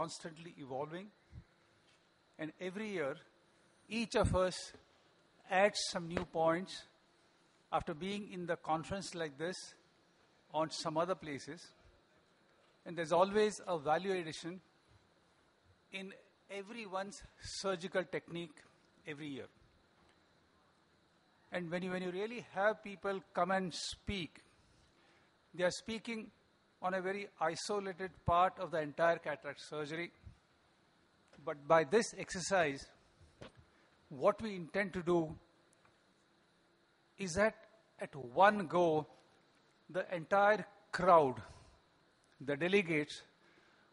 constantly evolving. And every year, each of us adds some new points after being in the conference like this on some other places. And there's always a value addition in everyone's surgical technique every year. And when you, when you really have people come and speak, they are speaking on a very isolated part of the entire cataract surgery. But by this exercise, what we intend to do is that at one go, the entire crowd, the delegates,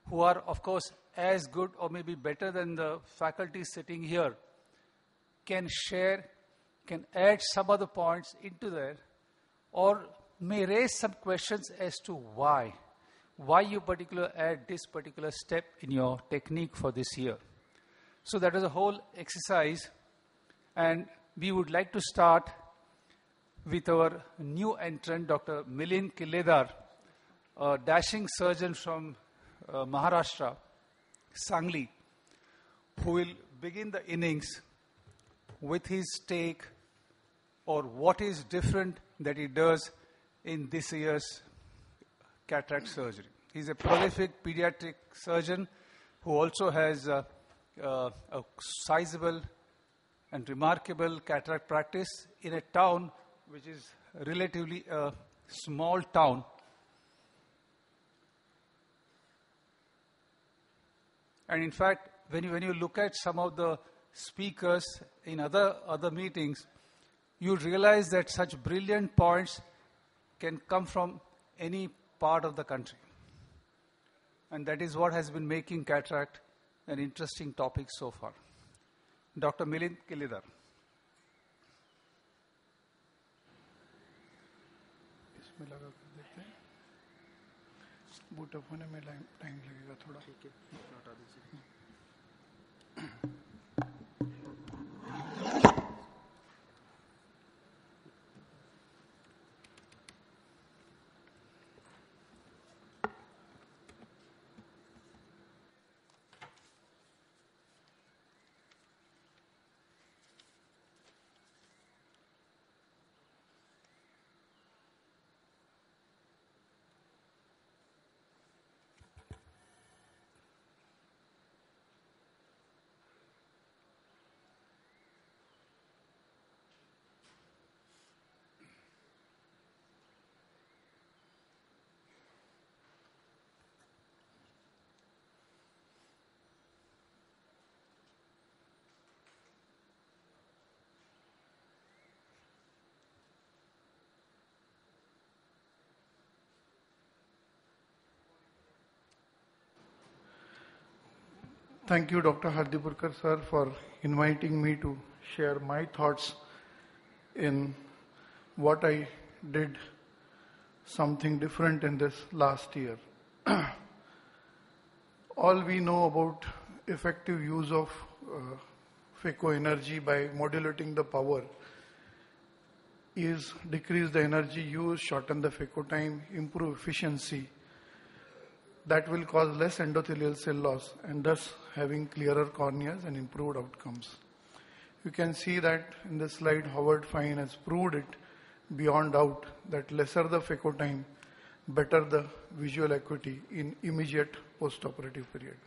who are, of course, as good or maybe better than the faculty sitting here, can share, can add some other points into there, or may raise some questions as to why. Why you particular add this particular step in your technique for this year. So that is a whole exercise, and we would like to start with our new entrant, Dr. Milind Killedar, a dashing surgeon from uh, Maharashtra, Sangli, who will begin the innings with his take or what is different that he does in this year's cataract surgery. He's a prolific pediatric surgeon who also has uh, a sizable and remarkable cataract practice in a town which is relatively a small town. And in fact, when you, when you look at some of the speakers in other, other meetings, you realize that such brilliant points can come from any part of the country. And that is what has been making cataract an interesting topic so far. Dr. Milind Killedar. Thank you, Dr. Haldipurkar sir, for inviting me to share my thoughts in what I did something different in this last year. All we know about effective use of uh, phaco energy by modulating the power is decrease the energy use, shorten the phaco time, improve efficiency. That will cause less endothelial cell loss and thus having clearer corneas and improved outcomes. You can see that in the slide, Howard Fine has proved it beyond doubt that lesser the phaco time, better the visual acuity in immediate postoperative period.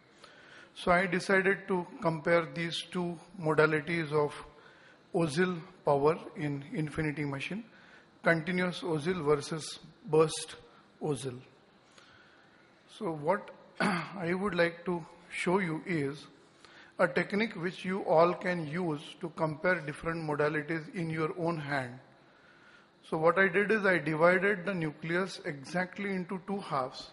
So I decided to compare these two modalities of OZIL power in infinity machine, continuous OZIL versus burst OZIL. So what I would like to show you is a technique which you all can use to compare different modalities in your own hand. So what I did is I divided the nucleus exactly into two halves.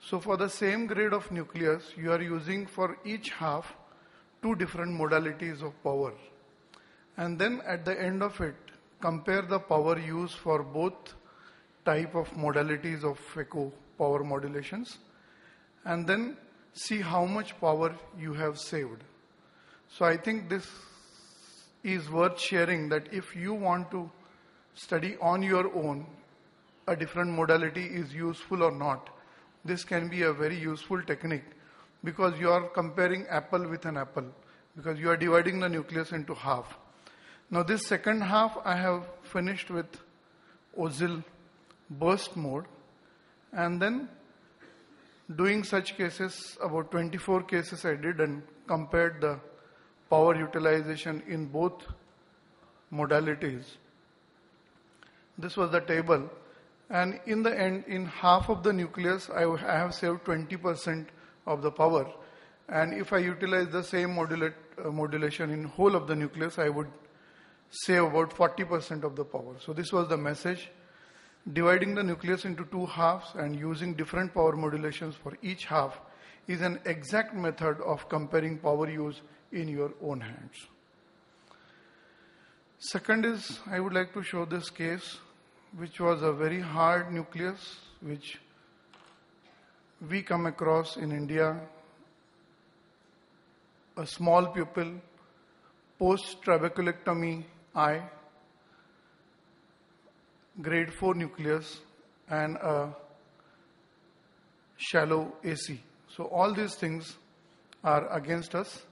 So for the same grade of nucleus, you are using for each half two different modalities of power. And then at the end of it, compare the power used for both type of modalities of phaco power modulations. And then see how much power you have saved. So I think this is worth sharing that if you want to study on your own, a different modality is useful or not. This can be a very useful technique because you are comparing apple with an apple because you are dividing the nucleus into half. Now this second half I have finished with Ozil burst mode and then doing such cases, about 24 cases I did and compared the power utilization in both modalities. This was the table. And in the end, in half of the nucleus, I have saved 20% of the power. And if I utilize the same modulate, uh, modulation in whole of the nucleus, I would save about 40% of the power. So this was the message. Dividing the nucleus into two halves and using different power modulations for each half is an exact method of comparing power use in your own hands. Second is, I would like to show this case, which was a very hard nucleus, which we come across in India. A small pupil, post trabeculectomy eye, grade 4 nucleus and a shallow AC. So all these things are against us.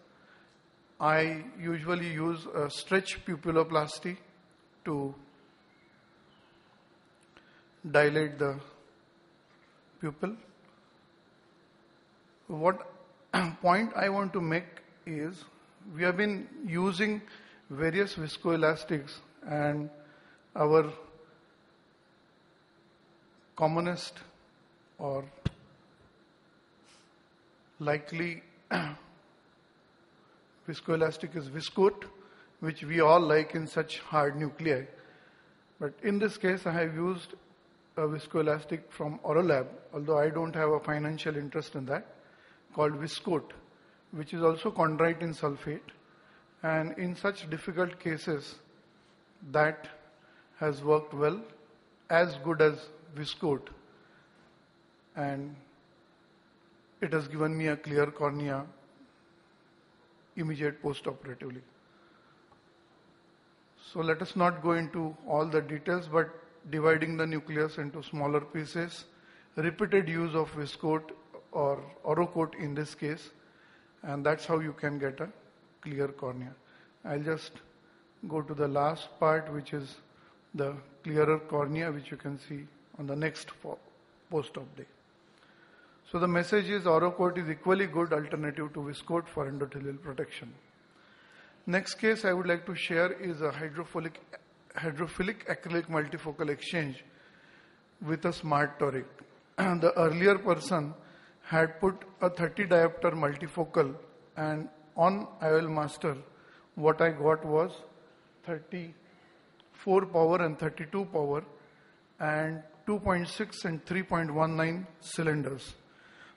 I usually use a stretch pupilloplasty to dilate the pupil. What point I want to make is we have been using various viscoelastics and our commonest or likely viscoelastic is viscoat, which we all like in such hard nuclei. But in this case, I have used a viscoelastic from Aurolab, although I don't have a financial interest in that, called Viscoat, which is also chondroitin sulfate. And in such difficult cases, that has worked well, as good as Viscoat. And it has given me a clear cornea immediate post-operatively. So let us not go into all the details, but dividing the nucleus into smaller pieces, repeated use of viscoat or orocoat in this case, and that's how you can get a clear cornea. I'll just go to the last part, which is the clearer cornea, which you can see on the next post-op day. So the message is Orocoat is equally good alternative to Viscoat for endothelial protection. Next case I would like to share is a hydrophilic, hydrophilic acrylic multifocal exchange with a smart toric. the earlier person had put a 30 diopter multifocal and on IOL master what I got was 34 power and 32 power and 2.6 and 3.19 cylinders.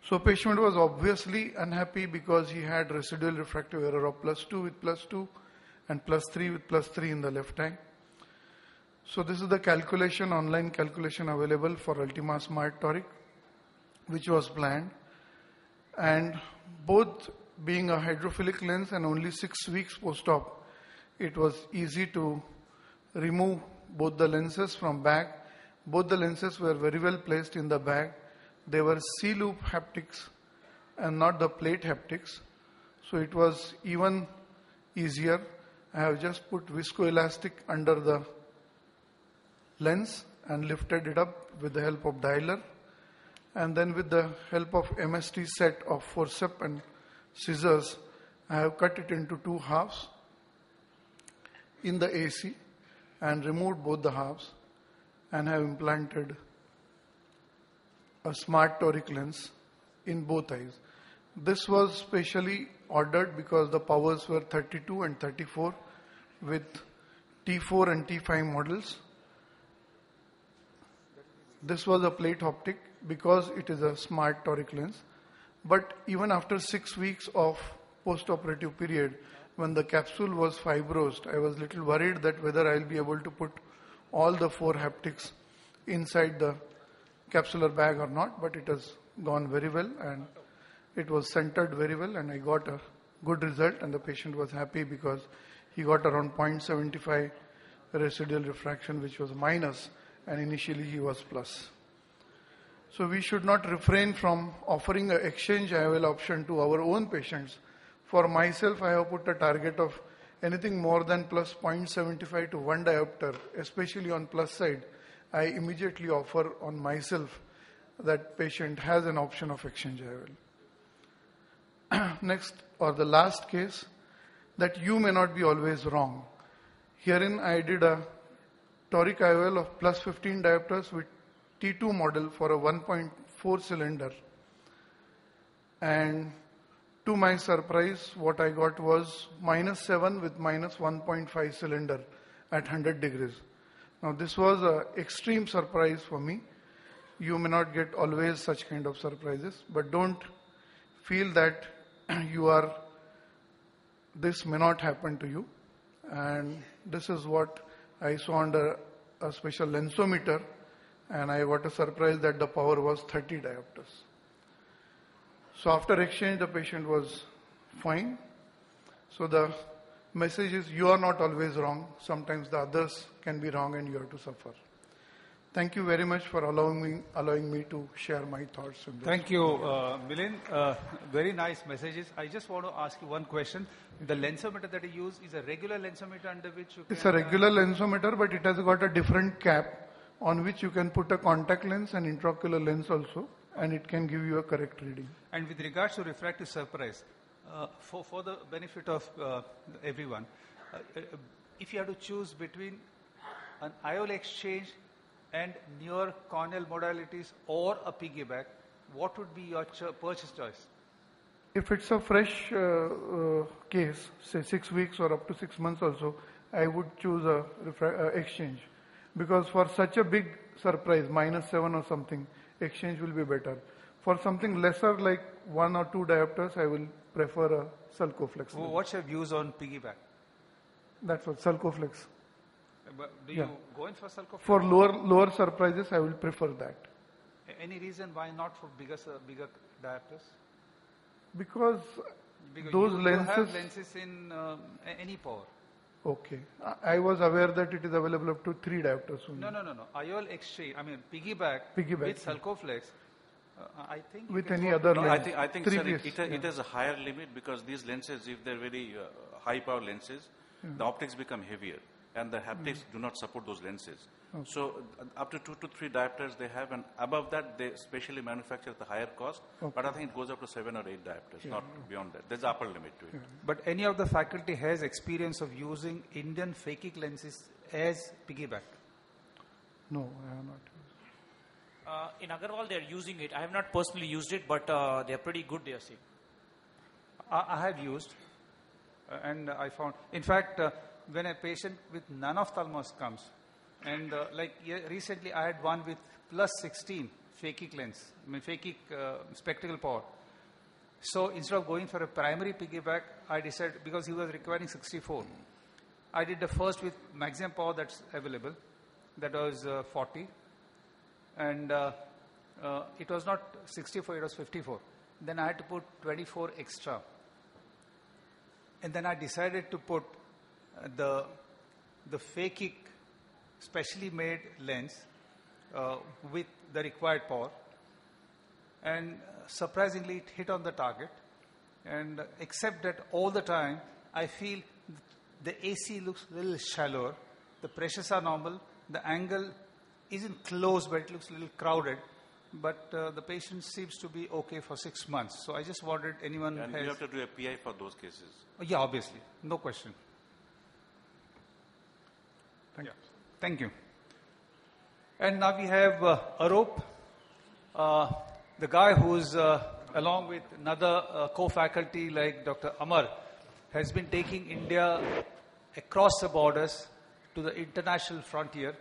So patient was obviously unhappy because he had residual refractive error of plus 2 with plus 2 and plus 3 with plus 3 in the left eye. So this is the calculation, online calculation available for Ultima Smart Toric, which was planned. And both being a hydrophilic lens and only six weeks post-op, it was easy to remove both the lenses from bag. Both the lenses were very well placed in the bag they were C-loop haptics and not the plate haptics. So it was even easier. I have just put viscoelastic under the lens and lifted it up with the help of dialer. And then with the help of MST set of forceps and scissors, I have cut it into two halves in the AC and removed both the halves and have implanted a smart toric lens in both eyes. This was specially ordered because the powers were 32 and 34 with T4 and T5 models. This was a plate optic because it is a smart toric lens. But even after six weeks of post-operative period, when the capsule was fibrosed, I was little worried that whether I'll be able to put all the four haptics inside the capsular bag or not, but it has gone very well and it was centered very well and I got a good result and the patient was happy because he got around 0.75 residual refraction which was minus and initially he was plus. So we should not refrain from offering an exchange IOL option to our own patients. For myself, I have put a target of anything more than plus 0.75 to 1 diopter, especially on plus side. I immediately offer on myself that patient has an option of exchange IOL. Next, or the last case, that you may not be always wrong. Herein, I did a toric IOL of plus 15 diopters with T2 model for a 1.4 cylinder. And to my surprise, what I got was minus 7 with minus 1.5 cylinder at 100 degrees. Now, this was an extreme surprise for me. You may not get always such kind of surprises, but don't feel that you are, this may not happen to you. And this is what I saw under a special lensometer, and I got a surprise that the power was 30 diopters. So after exchange, the patient was fine. So the message is you are not always wrong. Sometimes the others can be wrong and you have to suffer. Thank you very much for allowing me, allowing me to share my thoughts. Thank you, uh, Milind. Uh, very nice messages. I just want to ask you one question. The lensometer that you use is a regular lensometer under which you It's a regular lensometer, but it has got a different cap on which you can put a contact lens and intraocular lens also, and it can give you a correct reading. And with regards to refractive surprise, uh, for, for the benefit of uh, everyone, uh, uh, if you have to choose between an IOL exchange and newer corneal modalities or a piggyback, what would be your cho- purchase choice? If it's a fresh uh, uh, case, say six weeks or up to six months also, I would choose a refra- uh, exchange. Because for such a big surprise, minus seven or something, exchange will be better. For something lesser like one or two diopters, I will prefer a Sulcoflex. Wh- What's your views on piggyback? That's what, Sulcoflex. Uh, but Do Yeah. you go in for Sulcoflex? For lower, lower surprises, I will prefer that. Any reason why not for bigger, bigger diopters? Because Because those you, you lenses, have lenses in um, any power. Okay. I- I was aware that it is available up to three diopters only. No, no, no, no. IOL exchange, I mean piggyback, Piggyback, with. Sulcoflex, uh, I think With any other No, I lens. think, I think sir, it, piece, it, it has a higher limit because these lenses, if they're very uh, high power lenses, the optics become heavier and the haptics do not support those lenses. So uh, up to two to three diopters they have and above that they specially manufacture at the higher cost, but I think it goes up to seven or eight diopters, not beyond that. There's upper limit to it. But any of the faculty has experience of using Indian phakic lenses as piggyback. No, I have not. Uh, in Agarwal, they are using it. I have not personally used it, but uh, they are pretty good. They are saying. I, I have used, uh, and I found, in fact, uh, when a patient with nanophthalmos comes, and uh, like recently I had one with plus 16 phakic lens, I mean uh, spectacle power. So instead of going for a primary piggyback, I decided because he was requiring 64. I did the first with maximum power that's available, that was uh, 40, and uh, uh, it was not 64, it was 54. Then I had to put 24 extra. And then I decided to put uh, the, the phakic specially made lens uh, with the required power. And uh, surprisingly, it hit on the target. And uh, except that all the time, I feel the AC looks a little shallower, the pressures are normal, the angle isn't close, but it looks a little crowded. But uh, the patient seems to be okay for six months. So I just wondered anyone And has. you have to do a PI for those cases. Oh, Yeah, obviously. No question. Thank Yeah. Thank you. And now we have uh, Arup, uh, the guy who's, uh, along with another uh, co-faculty like Dr. Amar, has been taking India across the borders to the international frontier.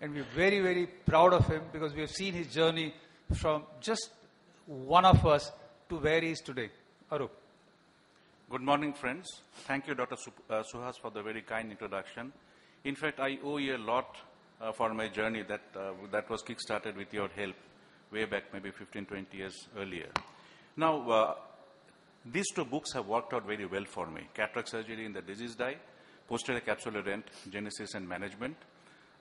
And we're very, very proud of him because we have seen his journey from just one of us to where he is today. Arup. Good morning, friends. Thank you, Dr. Uh, Suhas, for the very kind introduction. In fact, I owe you a lot uh, for my journey that, uh, that was kick-started with your help way back maybe 15, 20 years earlier. Now, uh, these two books have worked out very well for me. Cataract surgery in the diseased eye, posterior capsular rent, genesis and management.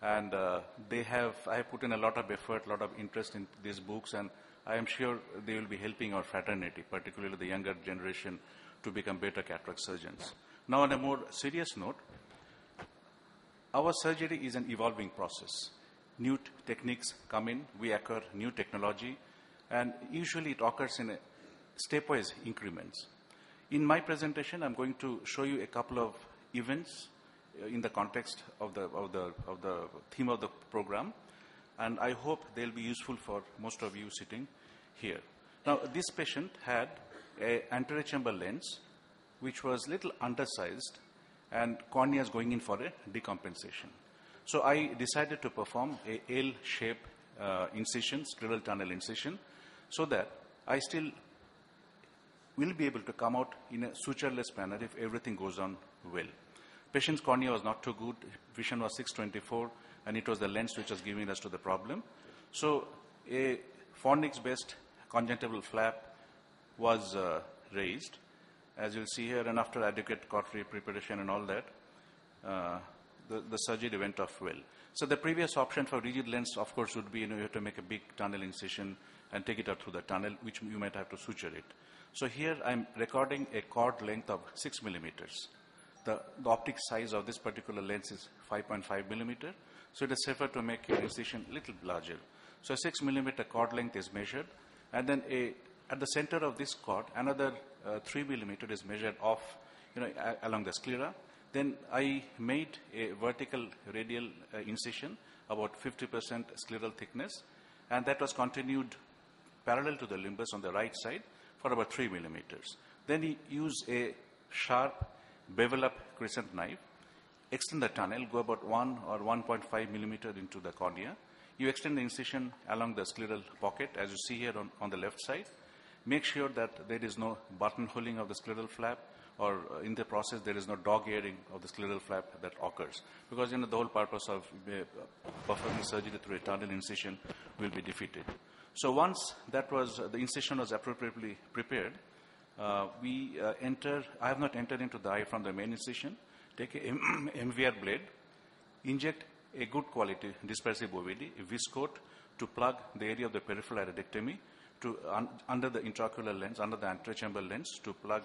And uh, they have, I have put in a lot of effort, a lot of interest in these books, and I am sure they will be helping our fraternity, particularly the younger generation, to become better cataract surgeons. Now, on a more serious note, our surgery is an evolving process. New techniques come in, we acquire new technology, and usually it occurs in a stepwise increments. In my presentation, I'm going to show you a couple of events uh, in the context of the, of, the, of the theme of the program, and I hope they'll be useful for most of you sitting here. Now, this patient had an anterior chamber lens, which was little undersized, and cornea is going in for a decompensation. So I decided to perform a L-shaped uh, incision, scleral tunnel incision, so that I still will be able to come out in a sutureless manner if everything goes on well. Patient's cornea was not too good, vision was 624, and it was the lens which was giving us to the problem. So a fornix-based conjunctival flap was uh, raised, as you'll see here, and after adequate cautery preparation and all that, uh, the, the surgery went off well. So the previous option for rigid lens, of course, would be you, know, you have to make a big tunnel incision and take it out through the tunnel, which you might have to suture it. So here I'm recording a chord length of 6 millimeters. The, the optic size of this particular lens is 5.5 millimeter, so it is safer to make your incision a little larger. So a 6 millimeter chord length is measured, and then a, at the center of this chord, another uh, 3 millimeter is measured off, you know, along the sclera. Then I made a vertical radial uh, incision, about 50% scleral thickness, and that was continued parallel to the limbus on the right side for about 3 millimeters. Then he used a sharp bevel up crescent knife, extend the tunnel, go about 1 or 1.5 millimeter into the cornea. You extend the incision along the scleral pocket, as you see here on, on the left side. Make sure that there is no buttonholing of the scleral flap, or uh, in the process there is no dog earing of the scleral flap that occurs. Because you know, the whole purpose of uh, performing surgery through a tunnel incision will be defeated. So once that was, uh, the incision was appropriately prepared, uh, we uh, enter, I have not entered into the eye from the main incision, take a M- MVR blade, inject a good quality dispersive OVD, a viscoat to plug the area of the peripheral iridectomy to un, under the intraocular lens, under the anterior chamber lens to plug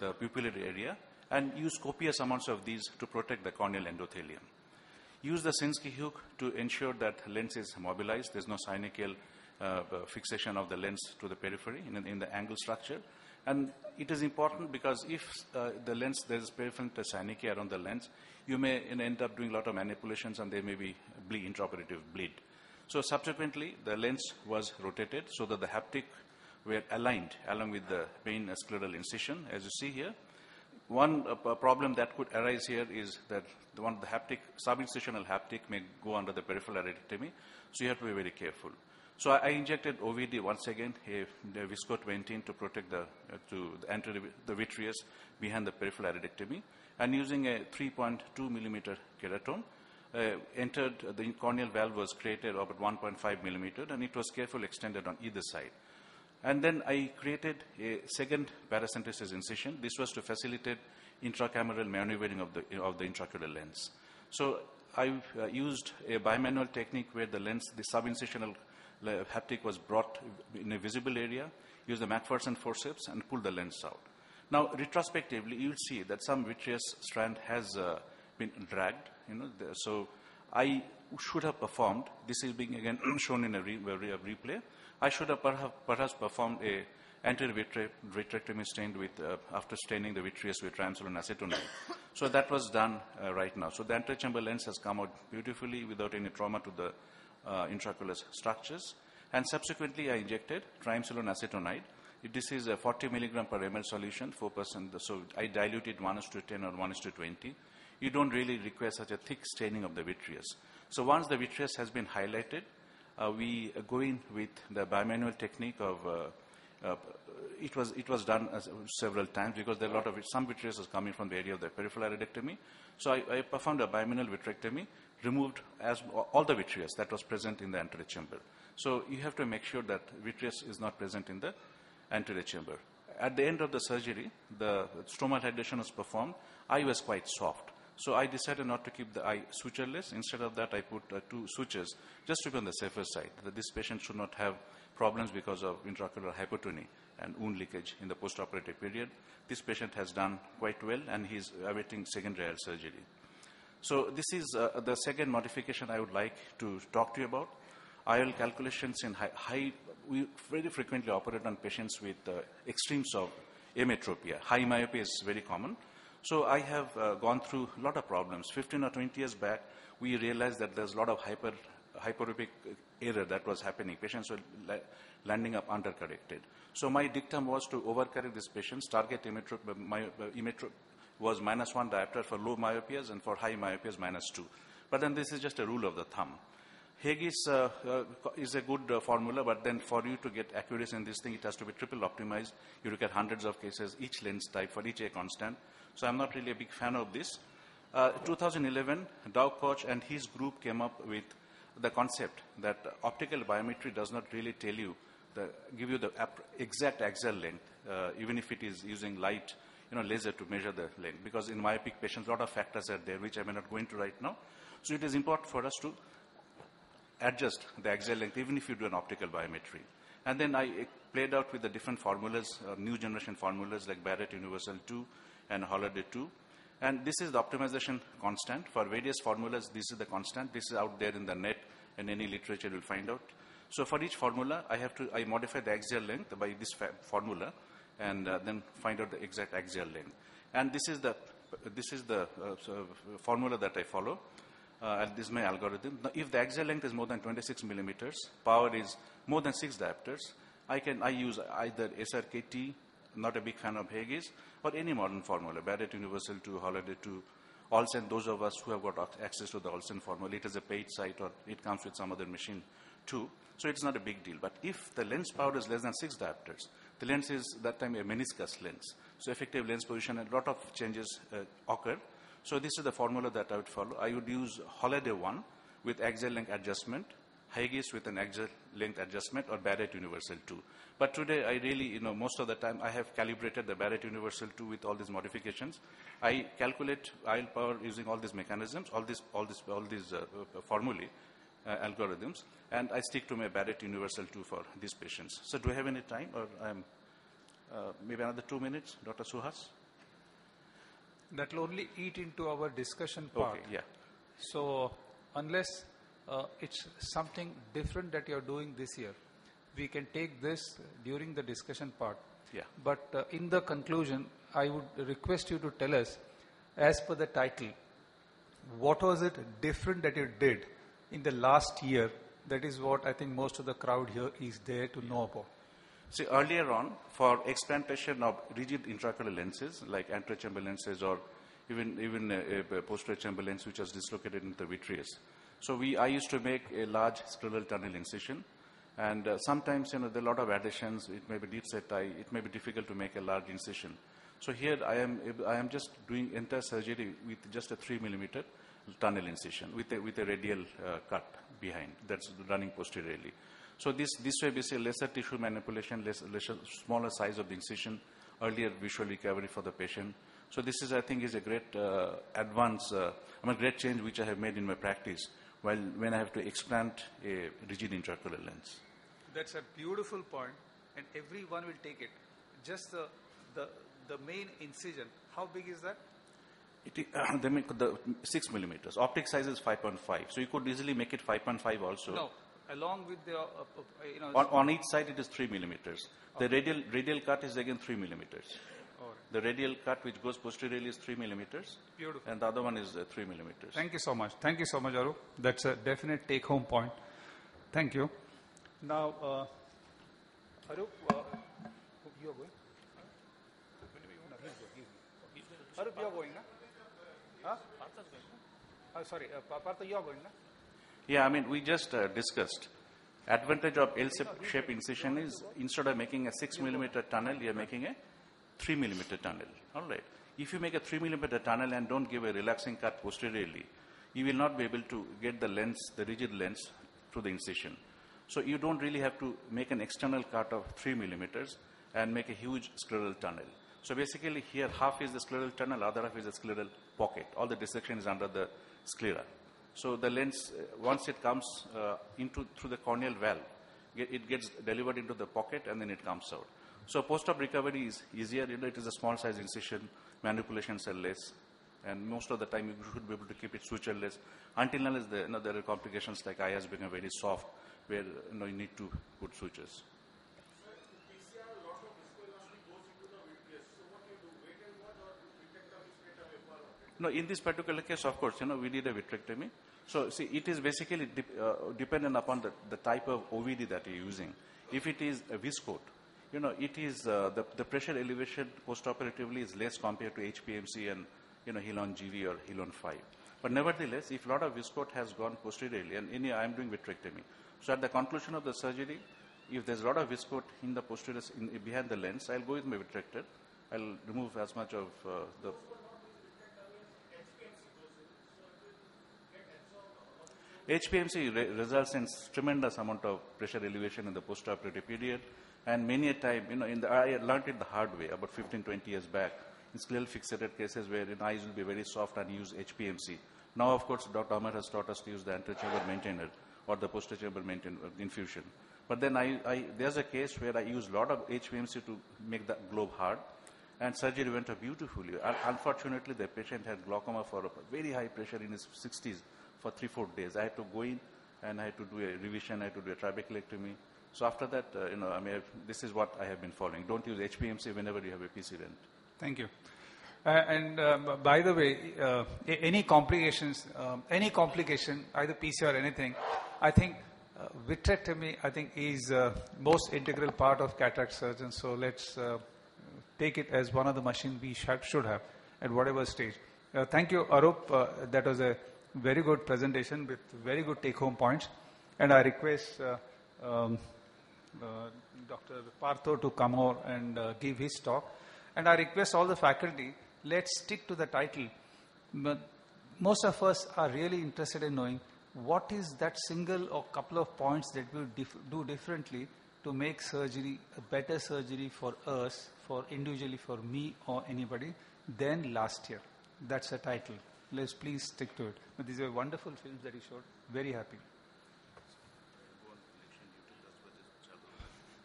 the pupillary area and use copious amounts of these to protect the corneal endothelium. Use the Sinskey hook to ensure that lens is mobilized. There's no synechial uh, fixation of the lens to the periphery in, in the angle structure. And it is important because if uh, the lens, there is peripheral synechiae around the lens, you may end up doing a lot of manipulations and there may be bleed, intraoperative bleed. So subsequently, the lens was rotated so that the haptic were aligned along with the main scleral incision, as you see here. One uh, problem that could arise here is that the one the haptic subincisional haptic may go under the peripheral iridectomy, so you have to be very careful. So I, I injected OVD once again. A, went in to protect the uh, to the enter the, vitreous behind the peripheral iridectomy, and using a 3.2 millimeter keratome, entered uh, the corneal valve was created about 1.5 millimeter, and it was carefully extended on either side. And then I created a second paracentesis incision. This was to facilitate intracameral maneuvering of the, of the intraocular lens. So I uh, used a bimanual technique where the lens, the subincisional le- haptic was brought in a visible area, used the McPherson forceps and pulled the lens out. Now, retrospectively, you'll see that some vitreous strand has uh, been dragged. You know, the, so I should have performed. This is being again shown in a, re, a re- a replay. I should have perhaps, perhaps performed a anterior vitre- vitrectomy stained with uh, after staining the vitreous with triamcinolone acetonide. so that was done uh, right now. So the anterior chamber lens has come out beautifully without any trauma to the uh, intraocular structures. And subsequently, I injected triamcinolone acetonide. This is a 40 milligram per ml solution, 4%. So I diluted 1 is to 10 or 1 is to 20. You don't really require such a thick staining of the vitreous. So once the vitreous has been highlighted, uh, we uh, go in with the bimanual technique of uh, uh, it was it was done as, several times because there are a lot of some vitreous is coming from the area of the peripheral iridectomy. So I, I performed a bimanual vitrectomy, removed as all the vitreous that was present in the anterior chamber. So you have to make sure that vitreous is not present in the anterior chamber. At the end of the surgery, the stromal hydration was performed. Eye was quite soft. So I decided not to keep the eye sutureless. Instead of that, I put uh, two sutures just to be on the safer side. That this patient should not have problems because of intraocular hypotony and wound leakage in the postoperative period. This patient has done quite well and he's awaiting secondary eye surgery. So this is uh, the second modification I would like to talk to you about. IOL calculations in high, high we very frequently operate on patients with uh, extremes of ametropia. High myopia is very common. So I have uh, gone through a lot of problems. 15 or 20 years back, we realized that there's a lot of hyper, hyperopic error that was happening. Patients were la- landing up undercorrected. So my dictum was to overcorrect these patients. Target emetrop- my, emetrop- was minus one diopter for low myopias and for high myopias minus two. But then this is just a rule of the thumb. Haigis uh, uh, is a good uh, formula, but then for you to get accuracy in this thing, it has to be triple optimized. You look at hundreds of cases, each lens type for each A constant. So I'm not really a big fan of this. Uh, 2011, Doug Koch and his group came up with the concept that optical biometry does not really tell you, the, give you the exact axial length, uh, even if it is using light, you know, laser to measure the length. Because in myopic patients, a lot of factors are there, which I may not go into right now. So it is important for us to adjust the axial length even if you do an optical biometry. And then I eh, played out with the different formulas, uh, new generation formulas like Barrett Universal 2 and Holladay 2. And this is the optimization constant. For various formulas, this is the constant. This is out there in the net and any literature you'll find out. So for each formula, I have to, I modify the axial length by this formula and uh, then find out the exact axial length. And this is the, this is the uh, so, formula that I follow. Uh, this is my algorithm. Now, if the axial length is more than 26 millimeters, power is more than 6 diopters, I can I use either SRKT, not a big fan of Haigis, or any modern formula, Barrett Universal 2, Holladay 2, Olsen, those of us who have got access to the Olsen formula, it is a paid site or it comes with some other machine too. So it's not a big deal. But if the lens power is less than 6 diopters, the lens is that time a meniscus lens. So effective lens position, a lot of changes uh, occur. So this is the formula that I would follow. I would use Holladay 1 with axial length adjustment, Haigis with an axial length adjustment, or Barrett Universal 2. But today, I really, you know, most of the time, I have calibrated the Barrett Universal 2 with all these modifications. I calculate IL power using all these mechanisms, all these, all these, all these uh, uh, formulae, uh, algorithms, and I stick to my Barrett Universal 2 for these patients. So do I have any time, or I'm, uh, maybe another two minutes, Dr. Suhas? That will only eat into our discussion part. Okay, yeah. So, unless uh, it's something different that you're doing this year, we can take this during the discussion part. Yeah. But uh, in the conclusion, I would request you to tell us, as per the title, what was it different that you did in the last year? That is what I think most of the crowd here is there to know about. See, earlier on, for explantation of rigid intraocular lenses, like anterior chamber lenses or even, even a, a posterior chamber lens which was dislocated in the vitreous. So we, I used to make a large scleral tunnel incision. And uh, sometimes, you know, there are a lot of additions. It may be deep set eye. It may be difficult to make a large incision. So here I am, I am just doing entire surgery with just a 3 millimeter tunnel incision with a, with a radial uh, cut behind that's running posteriorly. So this, this way basically lesser tissue manipulation, less, smaller size of the incision, earlier visual recovery for the patient. So this is, I think, is a great uh, advance, uh, I mean, great change which I have made in my practice while when I have to explant a rigid intraocular lens. That's a beautiful point, and everyone will take it. Just the, the, the main incision, how big is that? It, i- they make the 6 millimeters. Optic size is 5.5. So you could easily make it 5.5 also. No, along with the, uh, uh, you know, On, on each side it is 3 millimeters. The radial, radial cut is again 3 millimeters. The radial cut which goes posteriorly is 3 millimeters. Beautiful. And the other one is uh, 3 millimeters. Thank you so much. Thank you so much, Aru. That's a definite take home point. Thank you. Now, uh, Aru, uh, you are going? No, he's going. Aru, you are going, na? Huh? Uh, sorry, uh, Pa- Partha, you are going, na? Yeah, I mean, we just uh, discussed. Advantage of L-shaped incision is instead of making a 6 millimeter tunnel, you're making a 3 millimeter tunnel. All right. If you make a 3 millimeter tunnel and don't give a relaxing cut posteriorly, you will not be able to get the lens, the rigid lens, through the incision. So you don't really have to make an external cut of 3 millimeters and make a huge scleral tunnel. So basically here half is the scleral tunnel, other half is the scleral pocket. All the dissection is under the sclera. So the lens, uh, once it comes uh, into through the corneal valve, it gets delivered into the pocket and then it comes out. So post-op recovery is easier. You know, it is a small size incision, manipulations are less, and most of the time you should be able to keep it sutureless. Until unless the, you know, there are complications like eye has become very soft, where you know you need to put sutures. No, in this particular case, of course, you know, we did a vitrectomy. So, see, it is basically dep uh, dependent upon the, the type of OVD that you're using. If it is a viscoat, you know, it is, uh, the, the pressure elevation post-operatively is less compared to HPMC and, you know, Healon GV or Healon 5. But nevertheless, if a lot of viscoat has gone posteriorly, and in, I'm doing vitrectomy. So at the conclusion of the surgery, if there's a lot of viscoat in the posterior, in, behind the lens, I'll go with my vitrector. I'll remove as much of uh, the HPMC re- results in tremendous amount of pressure elevation in the postoperative period, and many a time, you know, in the, I learned it the hard way about 15, 20 years back in scleral fixated cases where the eyes will be very soft and use HPMC. Now, of course, Dr. Ahmed has taught us to use the anterochamber maintainer or the posterior chamber maintain, uh, infusion. But then I, I, there's a case where I use a lot of HPMC to make the globe hard, and surgery went out beautifully. Unfortunately, the patient had glaucoma for a very high pressure in his 60s for three, four days. I had to go in and I had to do a revision, I had to do a trabeculectomy. So after that, uh, you know, I mean, this is what I have been following. Don't use HPMC whenever you have a PC rent. Thank you. Uh, and um, by the way, uh, any complications, um, any complication, either PC or anything, I think uh, vitrectomy, I think, is uh, most integral part of cataract surgeons. So let's uh, take it as one of the machines we should, should have at whatever stage. Uh, thank you, Arup. Uh, that was a very good presentation with very good take-home points. And I request uh, um, uh, Dr. Partho to come over and uh, give his talk. And I request all the faculty, let's stick to the title. Most of us are really interested in knowing what is that single or couple of points that we dif- do differently to make surgery a better surgery for us, for individually for me or anybody, than last year. That's the title. Let's please stick to it. But these are wonderful films that he showed. Very happy.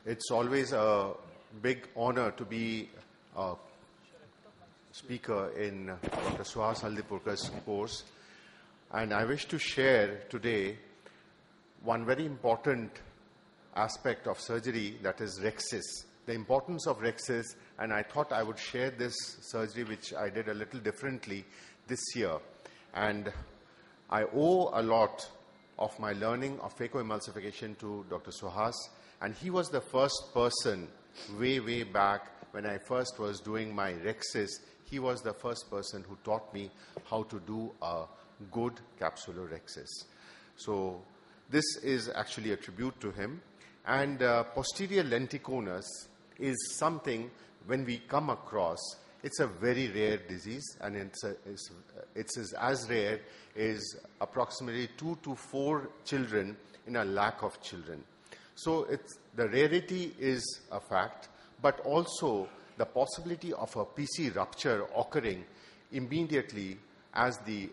It's always a big honor to be a speaker in Dr. Suhas Haldipurkar's course. And I wish to share today one very important aspect of surgery that is rhexis. The importance of rhexis, and I thought I would share this surgery, which I did a little differently this year. And I owe a lot of my learning of phacoemulsification to Dr. Suhas, and he was the first person way, way back when I first was doing my rhexis. He was the first person who taught me how to do a good capsular rhexis. So this is actually a tribute to him. And uh, posterior lenticonus is something when we come across, it's a very rare disease, and it's, a, it's, it's as- as rare as approximately two to four children in a lakh of children. So it's, the rarity is a fact, but also the possibility of a PC rupture occurring immediately as the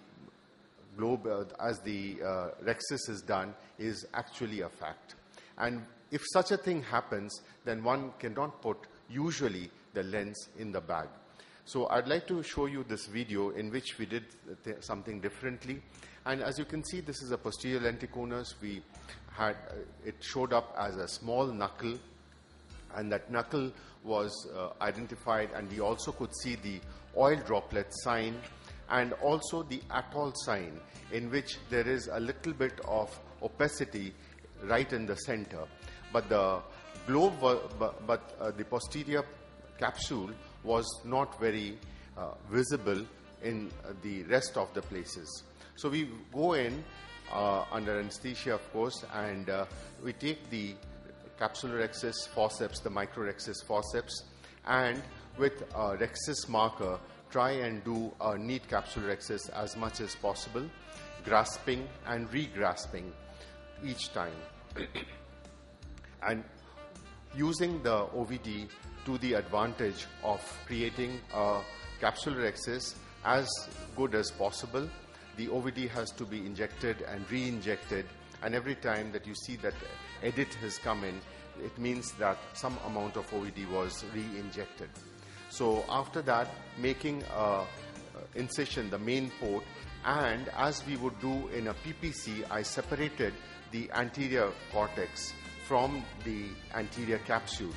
globe, uh, as the uh, is done, is actually a fact. And if such a thing happens, then one cannot put usually the lens in the bag. So I'd like to show you this video in which we did th- something differently. And as you can see, this is a posterior lenticonus. We had, uh, it showed up as a small knuckle and that knuckle was uh, identified and we also could see the oil droplet sign and also the atoll sign in which there is a little bit of opacity right in the center. But the globe but, uh, the posterior capsule was not very uh, visible in uh, the rest of the places. So we go in under anesthesia of course and uh, we take the capsular rhexis forceps, the microrhexis forceps, and with a rhexis marker, try and do a neat capsular rhexis as much as possible, grasping and re-grasping each time. and using the OVD to the advantage of creating a capsular access as good as possible. The OVD has to be injected and re-injected and every time that you see that edit has come in, it means that some amount of OVD was re-injected. So after that, making a incision, the main port, and as we would do in a PPC, I separated the anterior cortex from the anterior capsule.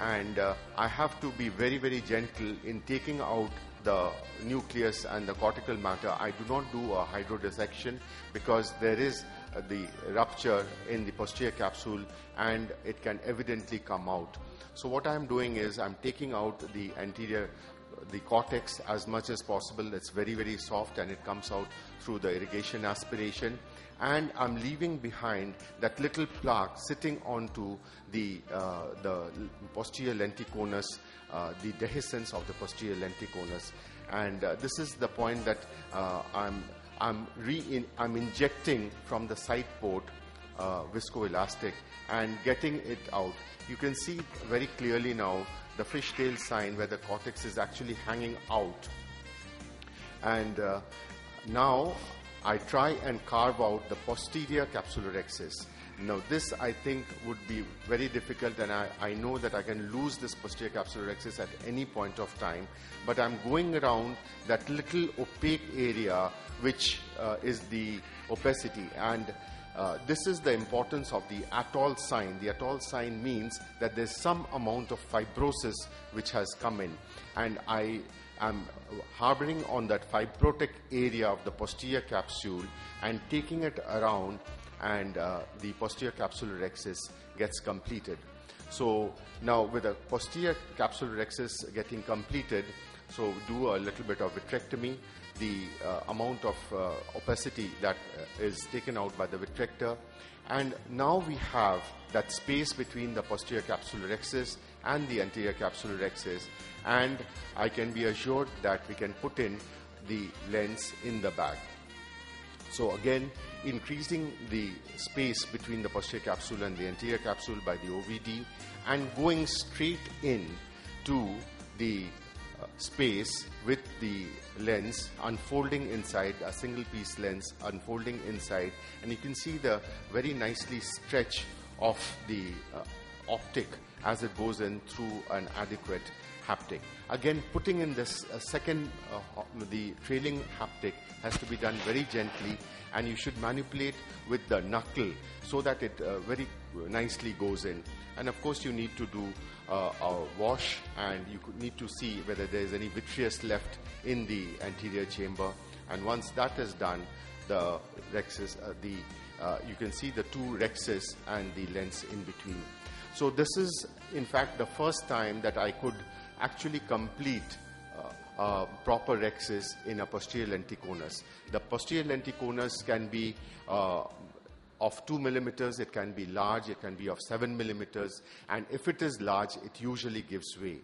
And uh, I have to be very, very gentle in taking out the nucleus and the cortical matter. I do not do a hydrodissection because there is uh, the rupture in the posterior capsule and it can evidently come out. So what I'm doing is I'm taking out the anterior the cortex as much as possible. It's very, very soft and it comes out through the irrigation aspiration. And I'm leaving behind that little plaque sitting onto the, uh, the posterior lenticonus, the dehiscence of the posterior lenticonus. And uh, this is the point that uh, I'm, I'm, re I'm injecting from the side port uh, viscoelastic and getting it out. You can see very clearly now the fishtail sign where the cortex is actually hanging out. And uh, now I try and carve out the posterior capsulorhexis. Now this I think would be very difficult and I, I know that I can lose this posterior capsulorhexis at any point of time. But I'm going around that little opaque area which uh, is the opacity and uh, this is the importance of the atoll sign. The atoll sign means that there's some amount of fibrosis which has come in. And I am harboring on that fibrotic area of the posterior capsule and taking it around and uh, the posterior capsulorhexis gets completed. So now with the posterior capsulorhexis getting completed, so do a little bit of vitrectomy, the uh, amount of uh, opacity that uh, is taken out by the vitrector. And now we have that space between the posterior capsulorhexis and the anterior capsulorhexis. And I can be assured that we can put in the lens in the bag. So again, increasing the space between the posterior capsule and the anterior capsule by the OVD and going straight in to the uh, space with the lens unfolding inside, a single piece lens unfolding inside, and you can see the very nicely stretch of the uh, optic as it goes in through an adequate haptic. Again, putting in this uh, second, uh, the trailing haptic has to be done very gently and you should manipulate with the knuckle so that it uh, very nicely goes in. And of course, you need to do uh, a wash and you need to see whether there is any vitreous left in the anterior chamber. And once that is done, the rhexis, uh, the, uh, you can see the two rhexis and the lens in between. So this is, in fact, the first time that I could actually complete uh, proper rhexis in a posterior lenticonus. The posterior lenticonus can be uh, of 2 millimeters, it can be large, it can be of 7 millimeters, and if it is large, it usually gives way.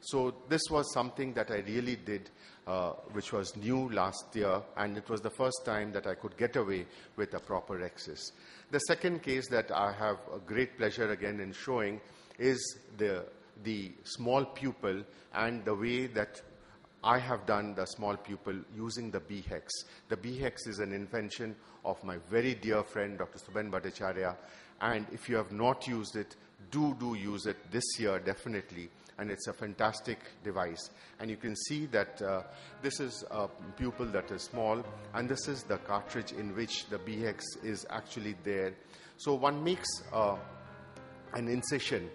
So this was something that I really did, uh, which was new last year, and it was the first time that I could get away with a proper rhexis. The second case that I have a great pleasure again in showing is the, the small pupil and the way that I have done the small pupil using the BHEX. The BHEX is an invention of my very dear friend, Dr. Suben Bhattacharya. And if you have not used it, do, do use it this year, definitely. And it's a fantastic device. And you can see that uh, this is a pupil that is small, and this is the cartridge in which the BHEX is actually there. So one makes uh, an incision,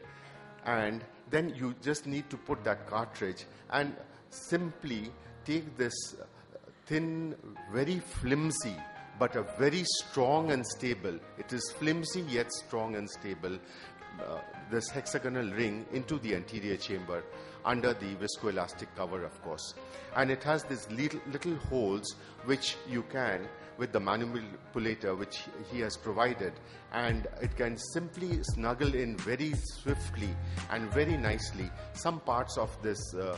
and then you just need to put that cartridge and simply take this thin, very flimsy but a very strong and stable, it is flimsy yet strong and stable, uh, this hexagonal ring into the anterior chamber under the viscoelastic cover, of course. And it has these little, little holes which you can, with the manipulator which he has provided, and it can simply snuggle in very swiftly and very nicely some parts of this uh,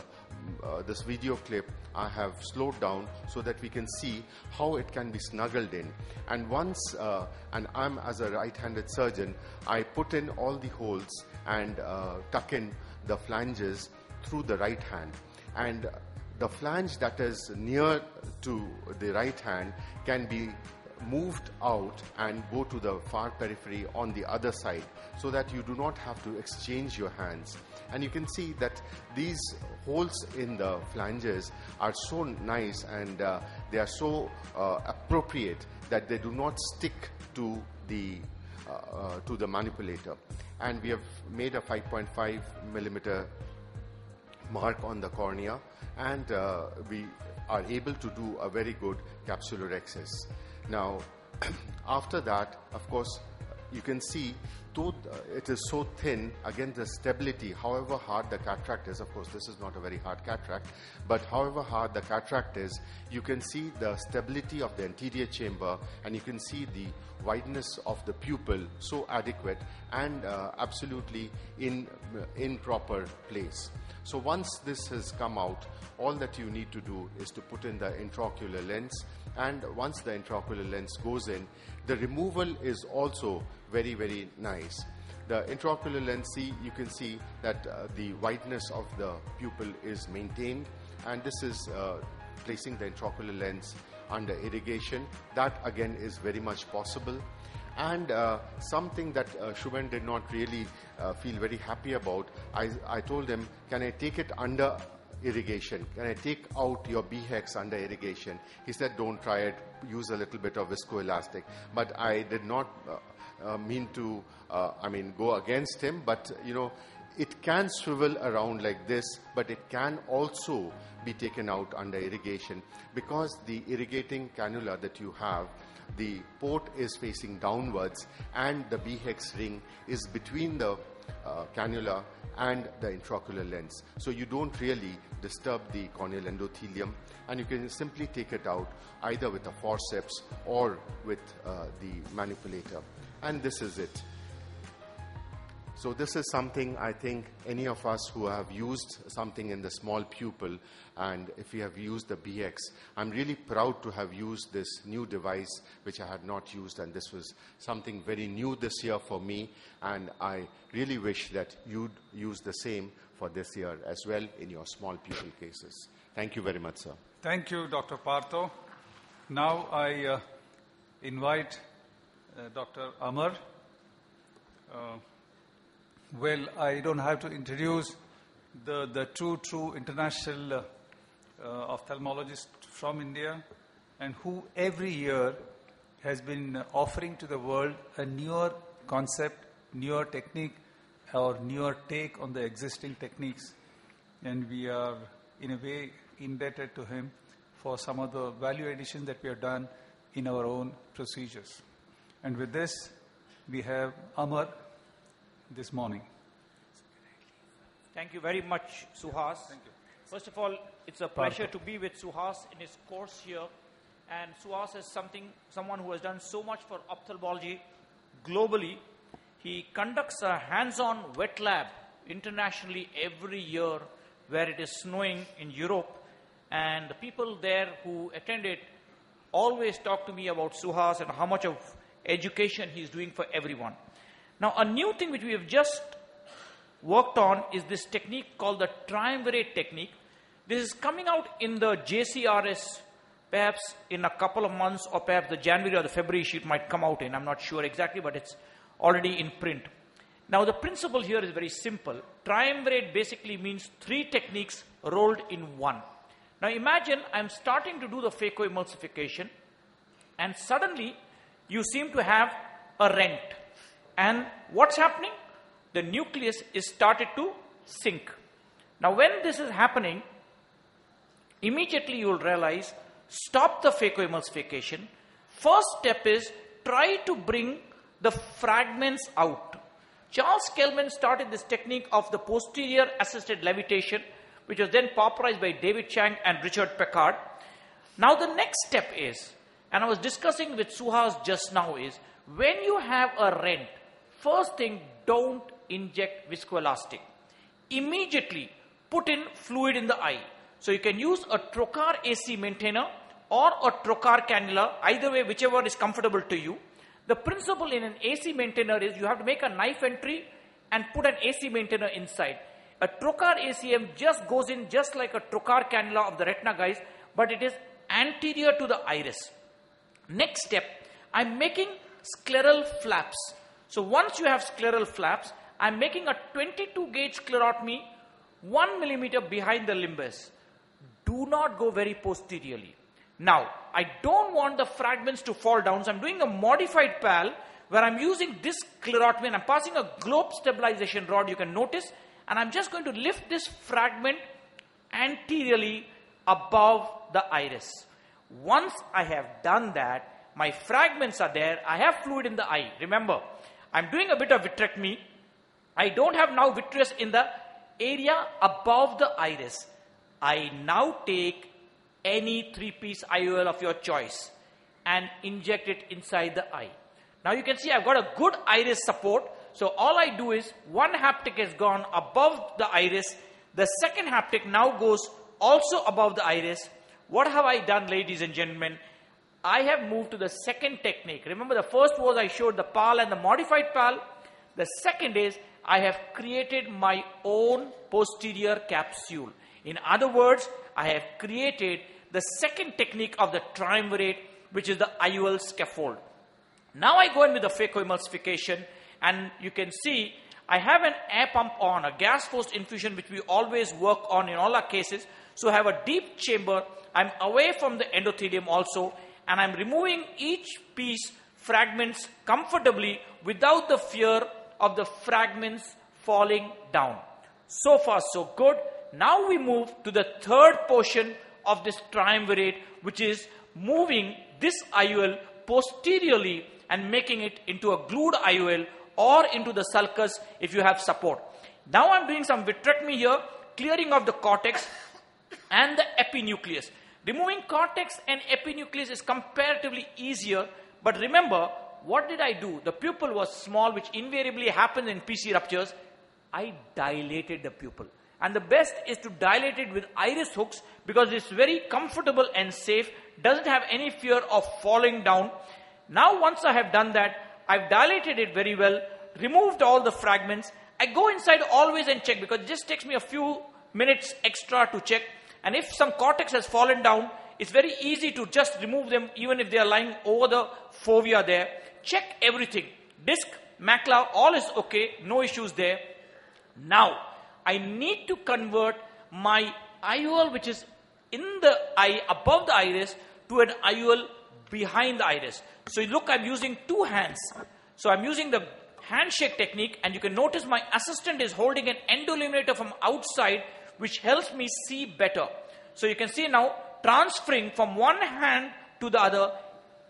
uh, this video clip I have slowed down so that we can see how it can be snuggled in. And once, uh, and I'm as a right-handed surgeon, I put in all the holes and uh, tuck in the flanges through the right hand. And the flange that is near to the right hand can be moved out and go to the far periphery on the other side so that you do not have to exchange your hands. And you can see that these holes in the flanges are so nice and uh, they are so uh, appropriate that they do not stick to the uh, uh, to the manipulator. And we have made a 5.5 millimeter mark on the cornea and uh, we are able to do a very good capsular capsulorhexis. Now, after that, of course, you can see though uh, it is so thin, again the stability, however hard the cataract is, of course this is not a very hard cataract, but however hard the cataract is, you can see the stability of the anterior chamber and you can see the wideness of the pupil so adequate and uh, absolutely in, in proper place. So once this has come out, all that you need to do is to put in the intraocular lens and once the intraocular lens goes in, the removal is also very, very nice. The intraocular lens, see, you can see that uh, the wideness of the pupil is maintained and this is uh, placing the intraocular lens under irrigation. That again is very much possible. And uh, something that uh, did not really uh, feel very happy about, I, I told him, can I take it under irrigation? Can I take out your BHEX under irrigation? He said, don't try it, use a little bit of viscoelastic. But I did not uh, uh, mean to, uh, I mean, go against him, but, you know, it can swivel around like this, but it can also be taken out under irrigation because the irrigating cannula that you have, the port is facing downwards and the BHEX ring is between the uh, cannula and the intraocular lens. So you don't really disturb the corneal endothelium and you can simply take it out either with a forceps or with uh, the manipulator. And this is it. So this is something I think any of us who have used something in the small pupil and if we have used the BHEX, I'm really proud to have used this new device which I had not used and this was something very new this year for me and I really wish that you'd use the same for this year as well in your small pupil cases. Thank you very much, sir. Thank you, Dr. Partho. Now I uh, invite uh, Dr. Amar. Uh, well, I don't have to introduce the, the true, true international uh, uh, ophthalmologist from India and who every year has been offering to the world a newer concept, newer technique, or newer take on the existing techniques. And we are, in a way, indebted to him for some of the value addition that we have done in our own procedures. And with this, we have Amar this morning. Thank you very much, Suhas. Thank you. First of all, it's a pleasure to be with Suhas in his course here. And Suhas is something, someone who has done so much for ophthalmology globally. He conducts a hands-on wet lab internationally every year where it is snowing in Europe. And the people there who attend it always talk to me about Suhas and how much of education he's doing for everyone. Now, a new thing which we have just worked on is this technique called the triumvirate technique. This is coming out in the JCRS perhaps in a couple of months or perhaps the January or the February sheet might come out in. I'm not sure exactly, but it's already in print. Now the principle here is very simple. Triumvirate basically means three techniques rolled in one. Now imagine I'm starting to do the phacoemulsification and suddenly you seem to have a rent. And what's happening? The nucleus is started to sink. Now when this is happening, immediately you will realize stop the phacoemulsification. First step is try to bring the fragments out. Charles Kelman started this technique of the posterior assisted levitation, which was then popularized by David Chang and Richard Packard. Now the next step is, and I was discussing with Suhas just now, is when you have a rent, first thing, don't inject viscoelastic. Immediately put in fluid in the eye. So you can use a trocar AC maintainer or a trocar cannula, either way, whichever is comfortable to you. The principle in an AC maintainer is you have to make a knife entry and put an AC maintainer inside. A trocar ACM just goes in just like a trocar cannula of the retina guys, but it is anterior to the iris. Next step, I'm making scleral flaps. So once you have scleral flaps, I'm making a 22 gauge sclerotomy 1 millimeter behind the limbus. Do not go very posteriorly. Now, I don't want the fragments to fall down, so I'm doing a modified PAL where I'm using this sclerotomy and I'm passing a globe stabilization rod, you can notice, and I'm just going to lift this fragment anteriorly above the iris. Once I have done that, my fragments are there, I have fluid in the eye. Remember, I'm doing a bit of vitrectomy. I don't have now vitreous in the area above the iris. I now take any three piece IOL of your choice and inject it inside the eye. Now you can see I've got a good iris support. So all I do is one haptic has gone above the iris. The second haptic now goes also above the iris. What have I done, ladies and gentlemen? I have moved to the second technique. Remember, the first was I showed the PAL and the modified PAL. The second is I have created my own posterior capsule. In other words, I have created the second technique of the triumvirate, which is the IOL scaffold. Now I go in with the phacoemulsification, and you can see I have an air pump on, a gas forced infusion, which we always work on in all our cases. So I have a deep chamber. I'm away from the endothelium also, and I'm removing each piece fragments comfortably without the fear of the fragments falling down. So far, so good. Now we move to the third portion of this triumvirate, which is moving this IOL posteriorly and making it into a glued IOL or into the sulcus if you have support. Now I'm doing some vitrectomy here, clearing of the cortex and the epinucleus. Removing cortex and epinucleus is comparatively easier, but remember, what did I do? The pupil was small, which invariably happens in PC ruptures. I dilated the pupil. And the best is to dilate it with iris hooks because it's very comfortable and safe, doesn't have any fear of falling down. Now, once I have done that, I've dilated it very well, removed all the fragments. I go inside always and check because it just takes me a few minutes extra to check. And if some cortex has fallen down, it's very easy to just remove them even if they are lying over the fovea there. Check everything. Disc, macula, all is okay, no issues there. Now, I need to convert my IOL, which is in the eye, above the iris, to an IOL behind the iris. So look, I'm using two hands. So I'm using the handshake technique, and you can notice my assistant is holding an endoilluminator from outside, which helps me see better. So you can see now, transferring from one hand to the other,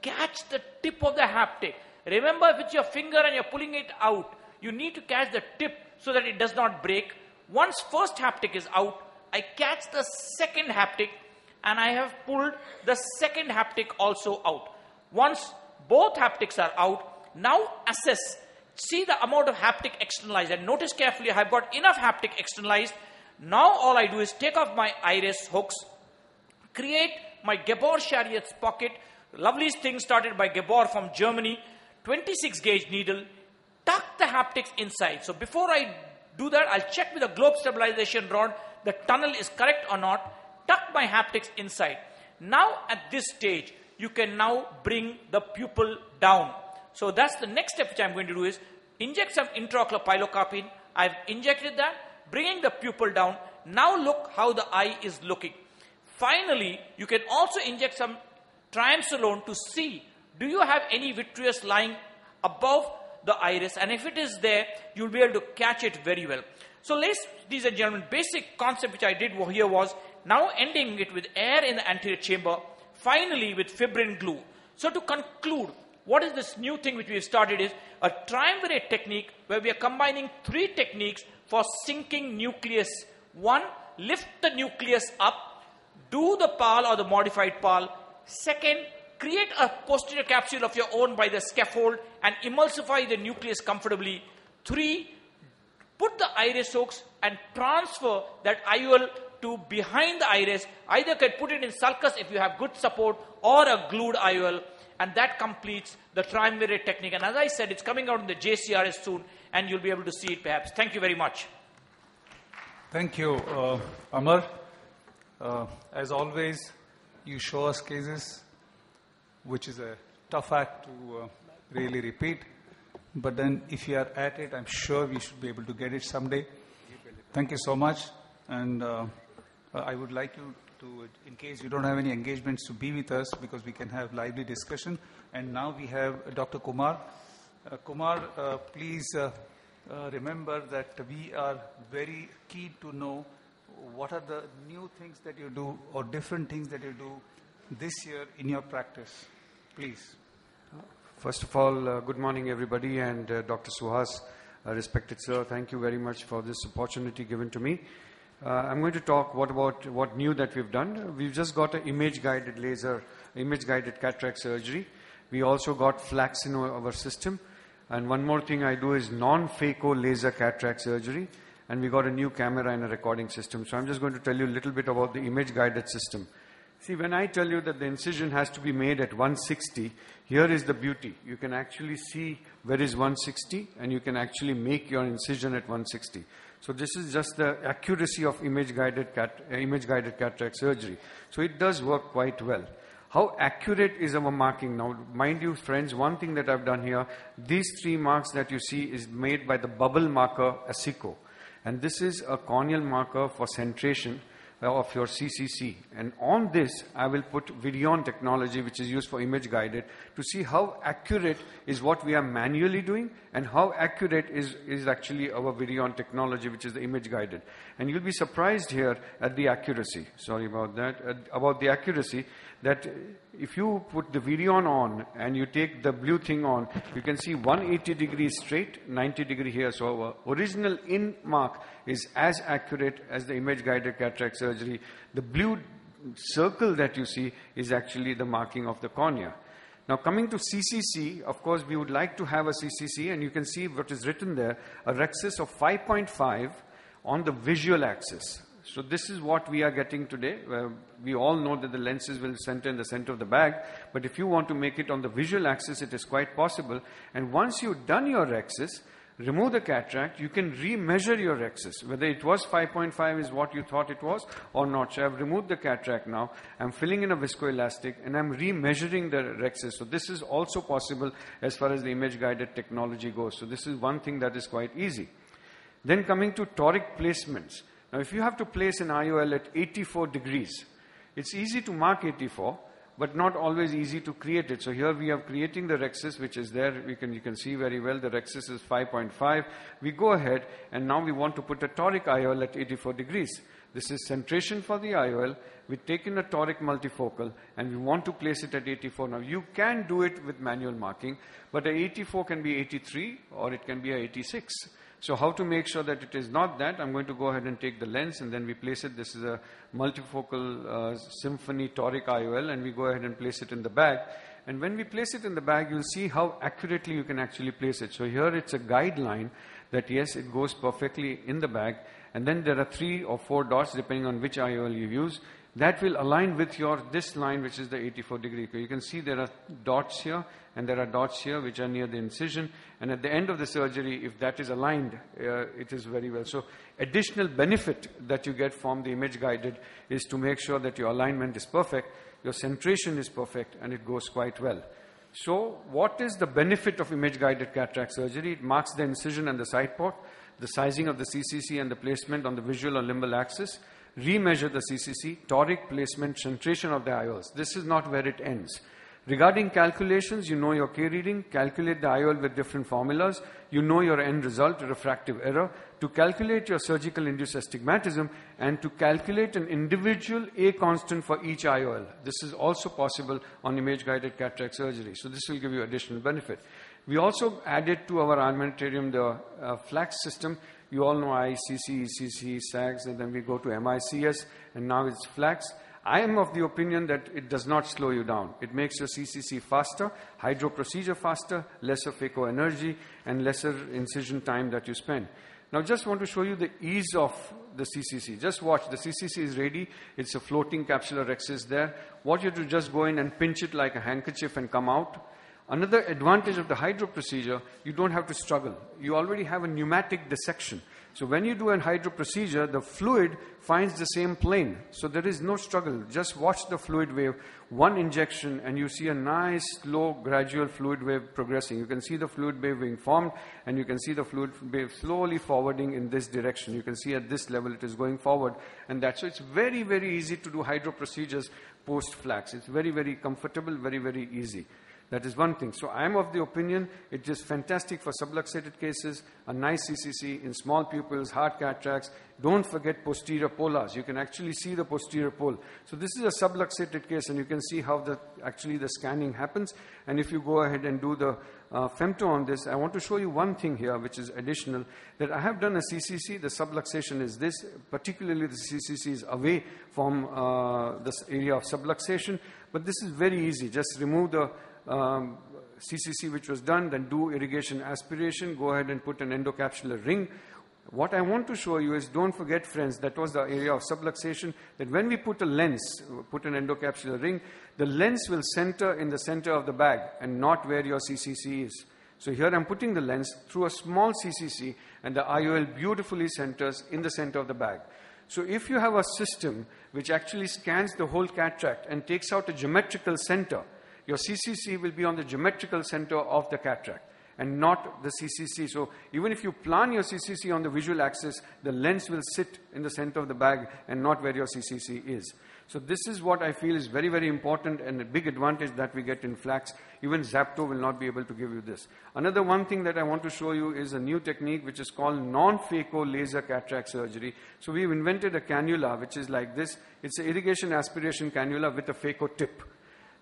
catch the tip of the haptic. Remember, if it's your finger and you're pulling it out, you need to catch the tip so that it does not break. Once first haptic is out, I catch the second haptic and I have pulled the second haptic also out. Once both haptics are out, now assess. See the amount of haptic externalized and notice carefully I have got enough haptic externalized. Now all I do is take off my iris hooks, create my Gabor Scharioth's pocket. Lovely thing started by Gabor from Germany. 26 gauge needle. Tuck the haptics inside. So before I do that, I'll check with a globe stabilization rod the tunnel is correct or not. Tuck my haptics inside. Now at this stage, you can now bring the pupil down. So that's the next step which I'm going to do is inject some intraocular pilocarpine. I've injected that, bringing the pupil down. Now look how the eye is looking. Finally, you can also inject some triamcinolone to see do you have any vitreous lying above the iris and if it is there you'll be able to catch it very well so ladies and gentlemen basic concept which i did here was now ending it with air in the anterior chamber finally with fibrin glue so to conclude what is this new thing which we have started is a triumvirate technique where we are combining three techniques for sinking nucleus one lift the nucleus up do the PAL or the modified PAL second create a posterior capsule of your own by the scaffold and emulsify the nucleus comfortably. Three, put the iris hooks and transfer that IOL to behind the iris. Either can put it in sulcus if you have good support or a glued IOL. And that completes the triumvirate technique. And as I said, it's coming out in the JCRS soon and you'll be able to see it perhaps. Thank you very much. Thank you, uh, Amar. Uh, as always, you show us cases, which is a tough act to uh, really repeat. But then, if you are at it, I'm sure we should be able to get it someday. Thank you so much. And uh, uh, I would like you to, in case you don't have any engagements, to be with us because we can have lively discussion. And now we have Dr. Kumar. Uh, Kumar, uh, please uh, remember that we are very keen to know what are the new things that you do or different things that you do this year in your practice. Please. First of all, uh, good morning, everybody, and uh, Dr. Suhas, uh, respected sir, thank you very much for this opportunity given to me. I'm going to talk what about what new that we've done. We've just got an image-guided laser, image-guided cataract surgery. We also got FLACS in our, our system, and one more thing I do is non-phaco laser cataract surgery, and we got a new camera and a recording system. So I'm just going to tell you a little bit about the image-guided system. See, when I tell you that the incision has to be made at 160, here is the beauty. You can actually see where is 160 and you can actually make your incision at 160. So this is just the accuracy of image-guided, cat, uh, image-guided cataract surgery. So it does work quite well. How accurate is our marking? Now, mind you, friends, one thing that I've done here, these three marks that you see is made by the bubble marker ASICO. And this is a corneal marker for centration of your CCC. And on this, I will put Verion technology, which is used for image guided, to see how accurate is what we are manually doing and how accurate is, is actually our Verion technology, which is the image guided. And you'll be surprised here at the accuracy. Sorry about that. About the accuracy that if you put the Verion on and you take the blue thing on, you can see 180 degrees straight, 90 degree here. So our original in mark is as accurate as the image guided cataract surgery. The blue circle that you see is actually the marking of the cornea. Now coming to CCC, of course we would like to have a CCC and you can see what is written there, a rhexis of 5.5 on the visual axis. So this is what we are getting today. Uh, we all know that the lenses will center in the center of the bag, but if you want to make it on the visual axis, it is quite possible. And once you've done your rhexis, remove the cataract, you can re-measure your rhexis. Whether it was 5.5 is what you thought it was or not. So I've removed the cataract now. I'm filling in a viscoelastic and I'm re-measuring the rhexis. So this is also possible as far as the image guided technology goes. So this is one thing that is quite easy. Then coming to toric placements. Now, if you have to place an IOL at 84 degrees, it's easy to mark 84, but not always easy to create it. So here we are creating the rhexis, which is there. We can, you can see very well the rhexis is 5.5. We go ahead, and now we want to put a toric IOL at 84 degrees. This is centration for the IOL. We take in a toric multifocal, and we want to place it at 84. Now, you can do it with manual marking, but a 84 can be 83, or it can be a 86. So how to make sure that it is not that, I'm going to go ahead and take the lens and then we place it. This is a multifocal uh, Symfony toric IOL and we go ahead and place it in the bag. And when we place it in the bag, you'll see how accurately you can actually place it. So here it's a guideline that yes, it goes perfectly in the bag. And then there are three or four dots depending on which IOL you use. That will align with your, this line which is the 84 degree. You can see there are dots here and there are dots here which are near the incision. And at the end of the surgery, if that is aligned, uh, it is very well. So additional benefit that you get from the image guided is to make sure that your alignment is perfect, your centration is perfect, and it goes quite well. So what is the benefit of image guided cataract surgery? It marks the incision and the side port, the sizing of the CCC and the placement on the visual or limbal axis, remeasure the CCC, toric placement, centration of the IOLs. This is not where it ends. Regarding calculations, you know your K reading, calculate the IOL with different formulas, you know your end result, refractive error, to calculate your surgical induced astigmatism, and to calculate an individual A constant for each IOL. This is also possible on image guided cataract surgery. So, this will give you additional benefit. We also added to our armamentarium the uh, FLACS system. You all know ICC, ECC, SAGS, and then we go to MICS, and now it's FLACS. I am of the opinion that it does not slow you down. It makes your CCC faster, hydro procedure faster, lesser phaco energy, and lesser incision time that you spend. Now, just want to show you the ease of the CCC. Just watch. The CCC is ready. It's a floating capsular rhexis there. What you do, just go in and pinch it like a handkerchief and come out. Another advantage of the hydro procedure, you don't have to struggle. You already have a pneumatic dissection. So when you do an hydro procedure, the fluid finds the same plane. So there is no struggle. Just watch the fluid wave, one injection, and you see a nice, slow, gradual fluid wave progressing. You can see the fluid wave being formed, and you can see the fluid wave slowly forwarding in this direction. You can see at this level it is going forward, and that's so it's very, very easy to do hydro procedures post FLACS. It's very, very comfortable, very, very easy. That is one thing. So I am of the opinion it is fantastic for subluxated cases, a nice CCC in small pupils, hard cataracts. Don't forget posterior polars. You can actually see the posterior pole. So this is a subluxated case and you can see how the, actually the scanning happens. And if you go ahead and do the uh, femto on this, I want to show you one thing here which is additional that I have done a CCC. The subluxation is this, particularly the CCC is away from uh, this area of subluxation. But this is very easy. Just remove the um, CCC which was done, then do irrigation aspiration, go ahead and put an endocapsular ring. What I want to show you is don't forget, friends, that was the area of subluxation, that when we put a lens, put an endocapsular ring, the lens will center in the center of the bag and not where your CCC is. So here I'm putting the lens through a small CCC and the IOL beautifully centers in the center of the bag. So if you have a system which actually scans the whole cataract and takes out a geometrical center, your CCC will be on the geometrical center of the cataract and not the CCC. So even if you plan your CCC on the visual axis, the lens will sit in the center of the bag and not where your CCC is. So this is what I feel is very, very important and a big advantage that we get in FLACS. Even Zepto will not be able to give you this. Another one thing that I want to show you is a new technique which is called non-phaco laser cataract surgery. So we've invented a cannula which is like this. It's an irrigation aspiration cannula with a phaco tip.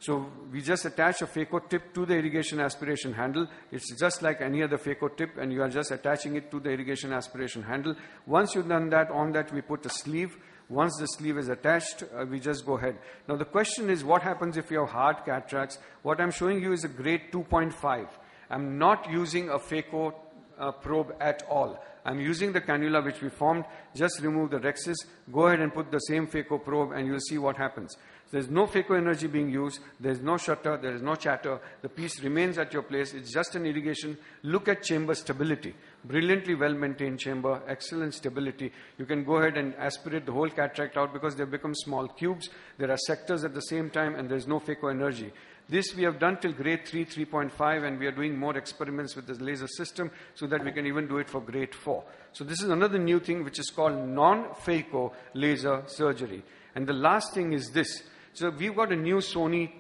So we just attach a phaco tip to the irrigation aspiration handle. It's just like any other phaco tip and you are just attaching it to the irrigation aspiration handle. Once you've done that, on that we put a sleeve. Once the sleeve is attached, uh, we just go ahead. Now the question is what happens if you have hard cataracts? What I'm showing you is a grade 2.5. I'm not using a phaco uh, probe at all. I'm using the cannula which we formed. Just remove the rhexis. Go ahead and put the same phaco probe and you'll see what happens. There's no phaco energy being used. There's no shutter. There is no chatter. The piece remains at your place. It's just an irrigation. Look at chamber stability. Brilliantly well maintained chamber. Excellent stability. You can go ahead and aspirate the whole cataract out because they've become small cubes. There are sectors at the same time and there's no phaco energy. This we have done till grade 3, 3.5, and we are doing more experiments with this laser system so that we can even do it for grade 4. So this is another new thing which is called non-phaco laser surgery. And the last thing is this. So we've got a new Sony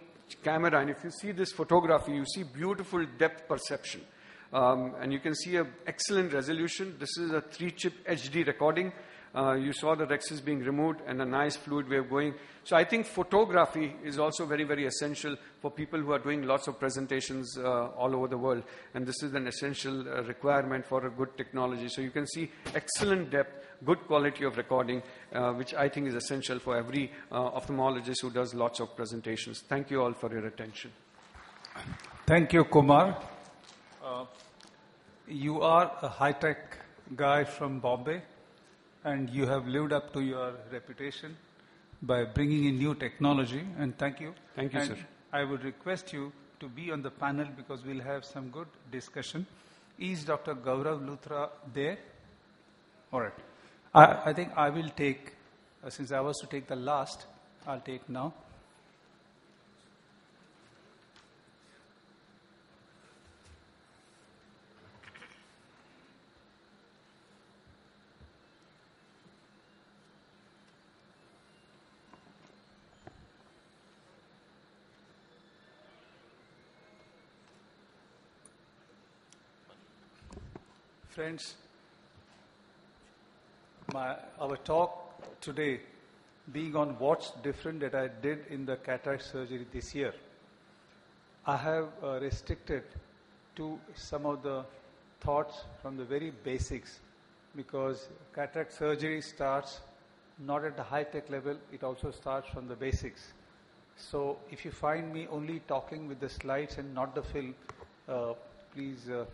camera, and if you see this photography, you see beautiful depth perception. Um, and you can see an excellent resolution. This is a three-chip HD recording. Uh, you saw the rhexis being removed and a nice fluid wave going. So I think photography is also very, very essential for people who are doing lots of presentations uh, all over the world. And this is an essential uh, requirement for a good technology. So you can see excellent depth, good quality of recording, uh, which I think is essential for every uh, ophthalmologist who does lots of presentations. Thank you all for your attention. Thank you, Kumar. You are a high-tech guy from Bombay, and you have lived up to your reputation by bringing in new technology, and thank you. Thank you, And sir. I would request you to be on the panel because we'll have some good discussion. Is Dr. Gaurav Luthra there? All right. I, I think I will take, uh, since I was to take the last, I'll take now. Friends, my, our talk today being on what's different that I did in the cataract surgery this year, I have uh, restricted to some of the thoughts from the very basics because cataract surgery starts not at the high tech level, it also starts from the basics. So if you find me only talking with the slides and not the film, uh, please uh,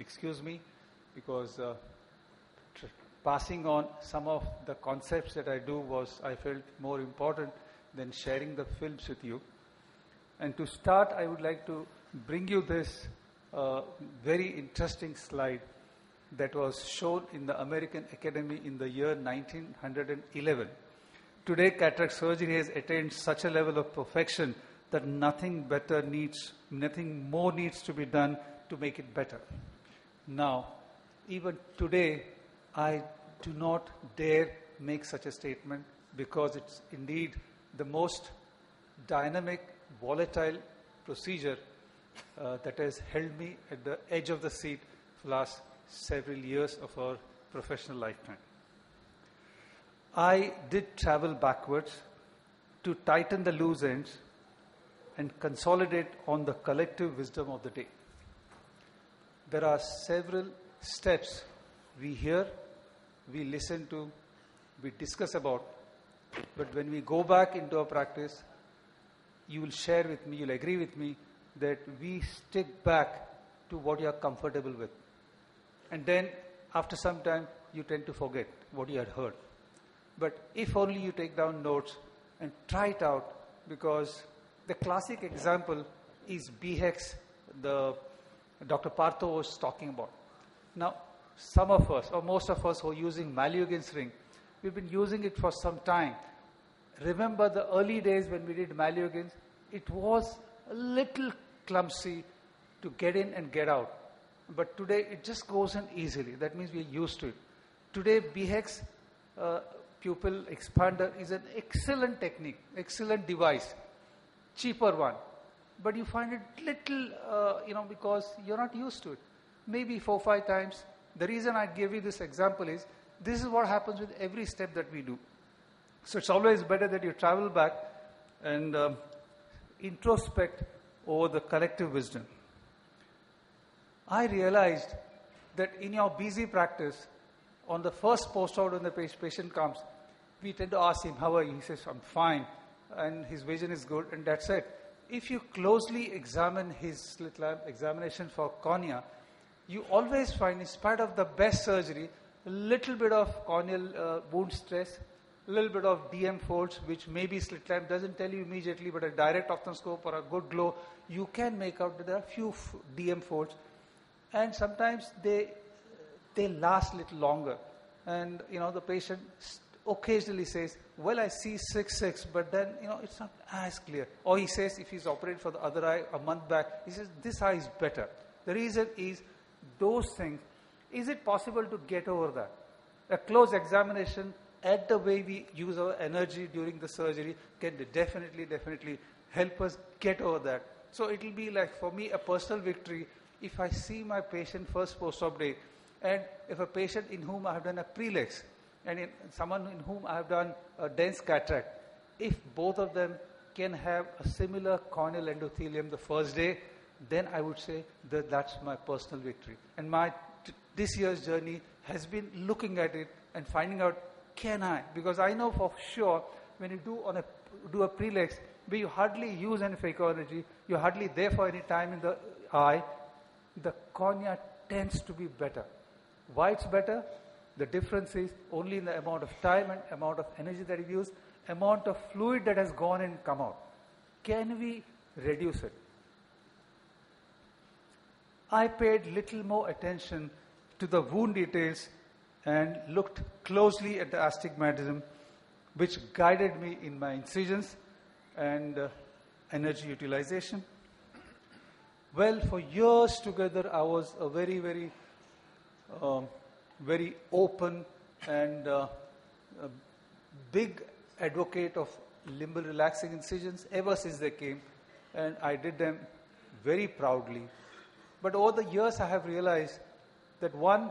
excuse me because uh, passing on some of the concepts that I do was I felt more important than sharing the films with you. And to start, I would like to bring you this uh, very interesting slide. that was shown in the American Academy in the year 1911. Today, cataract surgery has attained such a level of perfection that nothing better needs, nothing more needs to be done to make it better. Now, even today, I do not dare make such a statement because it's indeed the most dynamic, volatile procedure uh, that has held me at the edge of the seat for the last several years of our professional lifetime. I did travel backwards to tighten the loose ends and consolidate on the collective wisdom of the day. There are several steps we hear, we listen to, we discuss about, but when we go back into our practice, you will share with me, you'll agree with me that we stick back to what you are comfortable with. And then, after some time, you tend to forget what you had heard. But if only you take down notes and try it out, because the classic example is BHEX, the Dr. Partho was talking about. Now, some of us, or most of us who are using Malyugins ring, we've been using it for some time. Remember the early days when we did Malyugins? It was a little clumsy to get in and get out. But today it just goes in easily. That means we're used to it. Today, BHEX uh, pupil expander is an excellent technique, excellent device, cheaper one. But you find it little, uh, you know, because you're not used to it. Maybe four, five times. The reason I give you this example is this is what happens with every step that we do. So it's always better that you travel back and um, introspect over the collective wisdom. I realized that in your busy practice, on the first post out when the patient comes, we tend to ask him, How are you? He says, I'm fine. And his vision is good, and that's it. If you closely examine his lamp examination for cornea, you always find, in spite of the best surgery, a little bit of corneal uh, wound stress, a little bit of DM folds, which maybe slit lamp doesn't tell you immediately, but a direct ophthalmoscope or a good glow, you can make out that there are few DM folds, and sometimes they they last a little longer. And you know the patient occasionally says, "Well, I see six six, but then you know it's not as clear." Or he says, if he's operated for the other eye a month back, he says this eye is better. The reason is those things. Is it possible to get over that? A close examination at the way we use our energy during the surgery can definitely, definitely help us get over that. So it will be like for me a personal victory if I see my patient first post-op day and if a patient in whom I have done a prelex and in someone in whom I have done a dense cataract, if both of them can have a similar corneal endothelium the first day, then I would say that that's my personal victory. And my t- this year's journey has been looking at it and finding out can I? Because I know for sure when you do on a do a prelex, where you hardly use any phaco energy, you're hardly there for any time in the eye, the cornea tends to be better. Why it's better? The difference is only in the amount of time and amount of energy that you use, amount of fluid that has gone and come out. Can we reduce it? I paid little more attention to the wound details and looked closely at the astigmatism, which guided me in my incisions and uh, energy utilization. Well, for years together, I was a very, very, um, very open and uh, big advocate of limbal relaxing incisions ever since they came, and I did them very proudly. But over the years, I have realized that one,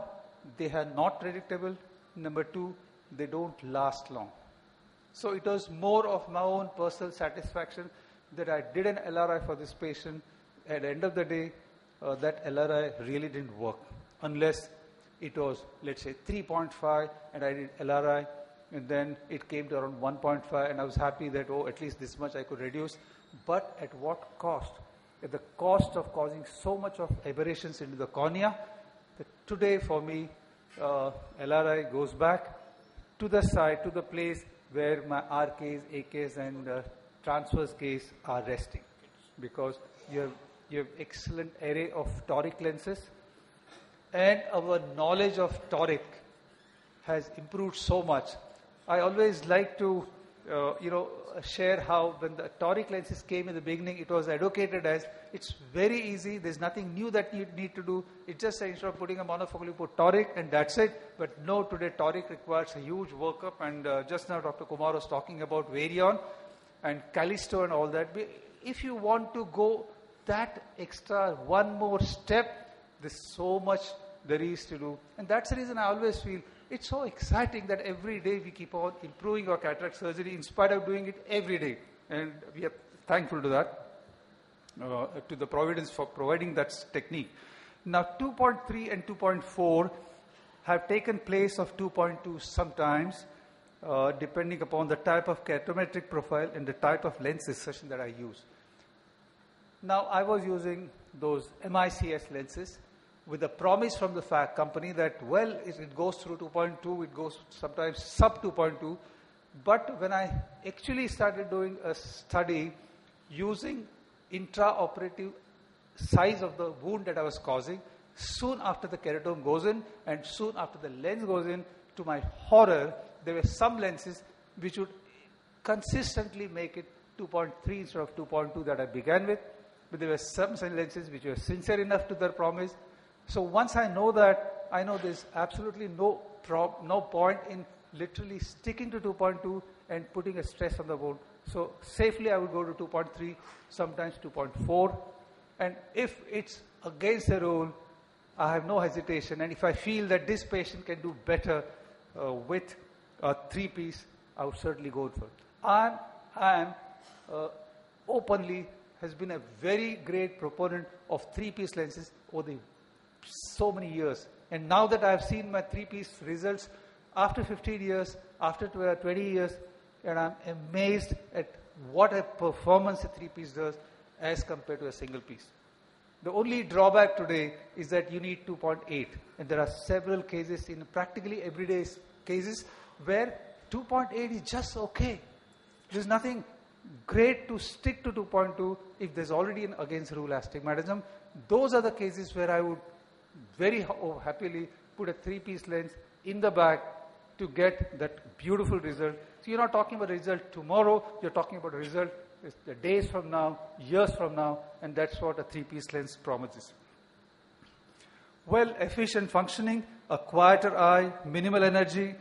they are not predictable. Number two, they don't last long. So it was more of my own personal satisfaction that I did an LRI for this patient. At the end of the day, uh, that LRI really didn't work unless it was, let's say, 3.5 and I did LRI and then it came to around 1.5 and I was happy that, oh, at least this much I could reduce. But at what cost? At the cost of causing so much of aberrations into the cornea that today for me, uh, LRI goes back to the side, to the place where my RKs, AKs, and uh, transverse case are resting. Because you have, you have excellent array of toric lenses. and our knowledge of toric has improved so much. I always like to, uh, you know, share how when the toric lenses came in the beginning, it was advocated as it's very easy. There's nothing new that you need to do. It's just instead of putting a monofocal, you put toric and that's it. But no, today toric requires a huge workup. And uh, just now, Dr. Kumar was talking about Verion and Callisto and all that. If you want to go that extra one more step, there's so much there is to do. And that's the reason I always feel it's so exciting that every day we keep on improving our cataract surgery in spite of doing it every day. And we are thankful to that, uh, to the Providence for providing that technique. Now, 2.3 and 2.4 have taken place of 2.2 sometimes, uh, depending upon the type of keratometric profile and the type of lens insertion that I use. Now, I was using those MICS lenses with a promise from the company that, well, it, it goes through 2.2, it goes sometimes sub 2.2. But when I actually started doing a study using intraoperative size of the wound that I was causing, soon after the keratome goes in and soon after the lens goes in, to my horror, there were some lenses which would consistently make it 2.3 instead of 2.2 that I began with. But there were some lenses which were sincere enough to their promise so once I know that, I know there's absolutely no, prob- no point in literally sticking to 2.2 and putting a stress on the wound. So safely I would go to 2.3, sometimes 2.4. And if it's against the rule, I have no hesitation. And if I feel that this patient can do better uh, with a three piece, I would certainly go for it. And I am uh, openly has been a very great proponent of three piece lenses over the so many years. And now that I've seen my three piece results after 15 years, after uh, 20 years, and I'm amazed at what a performance a three piece does as compared to a single piece. The only drawback today is that you need 2.8, and there are several cases in practically everyday cases where 2.8 is just okay. There's nothing great to stick to 2.2 if there's already an against rule astigmatism. Those are the cases where I would very oh, happily put a three-piece lens in the back to get that beautiful result. So you're not talking about a result tomorrow, you're talking about a result days from now, years from now, and that's what a three-piece lens promises. Well, efficient functioning, a quieter eye, minimal energy,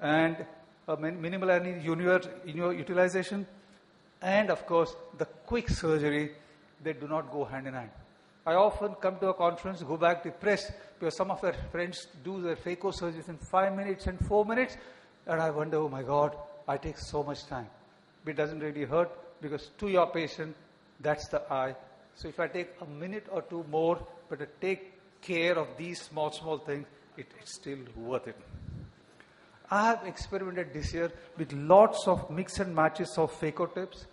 and minimal energy in your utilization, and of course, the quick surgery, they do not go hand in hand. I often come to a conference, go back depressed because some of our friends do their phaco surgeries in five minutes and four minutes, and I wonder, oh my God, I take so much time. But it doesn't really hurt because to your patient, that's the eye. So if I take a minute or two more, but I take care of these small, small things, it, it's still worth it. I have experimented this year with lots of mix and matches of phaco tips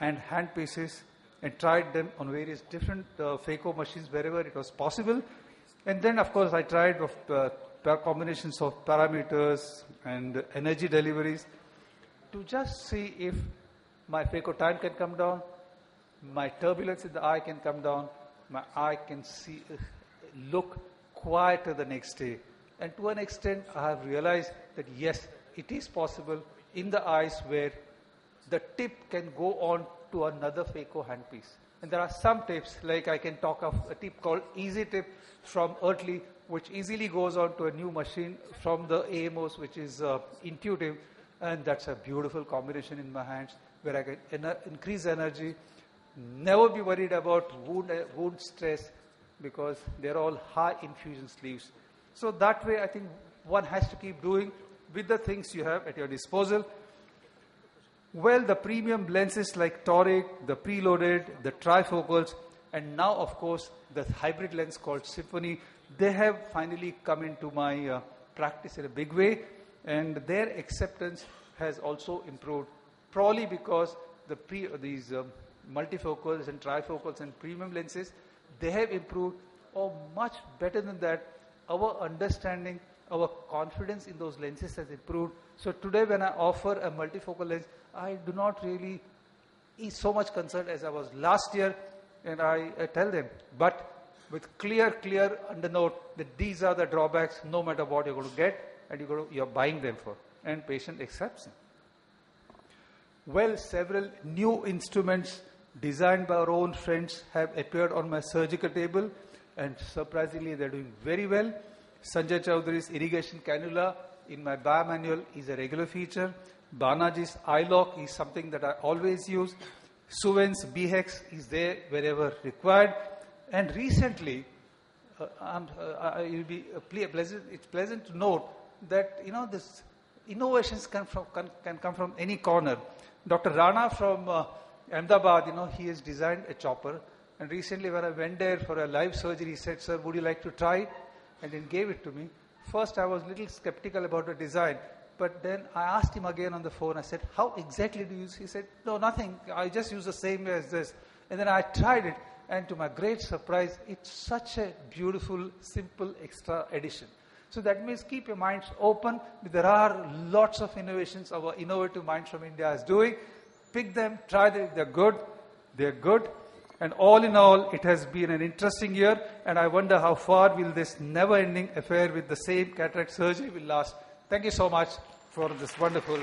and handpieces and tried them on various different uh, phaco machines wherever it was possible. And then, of course, I tried of, uh, combinations of parameters and energy deliveries to just see if my phaco time can come down, my turbulence in the eye can come down, my eye can see, uh, look quieter the next day. And to an extent, I have realized that yes, it is possible in the eyes where the tip can go on to another phaco handpiece. And there are some tips, like I can talk of a tip called Easy Tip from Oertli, which easily goes on to a new machine from the AMOS, which is uh, intuitive. And that's a beautiful combination in my hands where I can ener- increase energy, never be worried about wound, uh, wound stress because they're all high infusion sleeves. So that way, I think one has to keep doing with the things you have at your disposal. Well, the premium lenses like toric, the preloaded, the trifocals, and now, of course, the hybrid lens called Symfony, they have finally come into my uh, practice in a big way, and their acceptance has also improved, probably because the pre, these um, multifocals and trifocals and premium lenses, they have improved, or much better than that, our understanding, our confidence in those lenses has improved. So today, when I offer a multifocal lens, I do not really be so much concerned as I was last year, and I, I tell them. But with clear, clear undernote that these are the drawbacks no matter what you're going to get and you're, to, you're buying them for. And patient accepts them. Well, several new instruments designed by our own friends have appeared on my surgical table and surprisingly they're doing very well. Sanjay Chowdhury's irrigation cannula in my bimanual is a regular feature. Banaji's lock is something that I always use. Suven's BHEX is there wherever required. And recently, uh, uh, it'll be pleasant, it's pleasant to note that, you know, this innovations can, from, can, can come from any corner. Dr. Rana from uh, Ahmedabad, you know, he has designed a chopper. And recently when I went there for a live surgery, he said, sir, would you like to try? And then gave it to me. First, I was a little skeptical about the design. But then I asked him again on the phone. I said, how exactly do you use? He said, no, nothing. I just use the same way as this. And then I tried it. And to my great surprise, it's such a beautiful, simple extra addition. So that means keep your minds open. There are lots of innovations our innovative minds from India is doing. Pick them, try them. If they're good, they're good. And all in all, it has been an interesting year. And I wonder how far will this never-ending affair with the same cataract surgery will last. Thank you so much for this wonderful.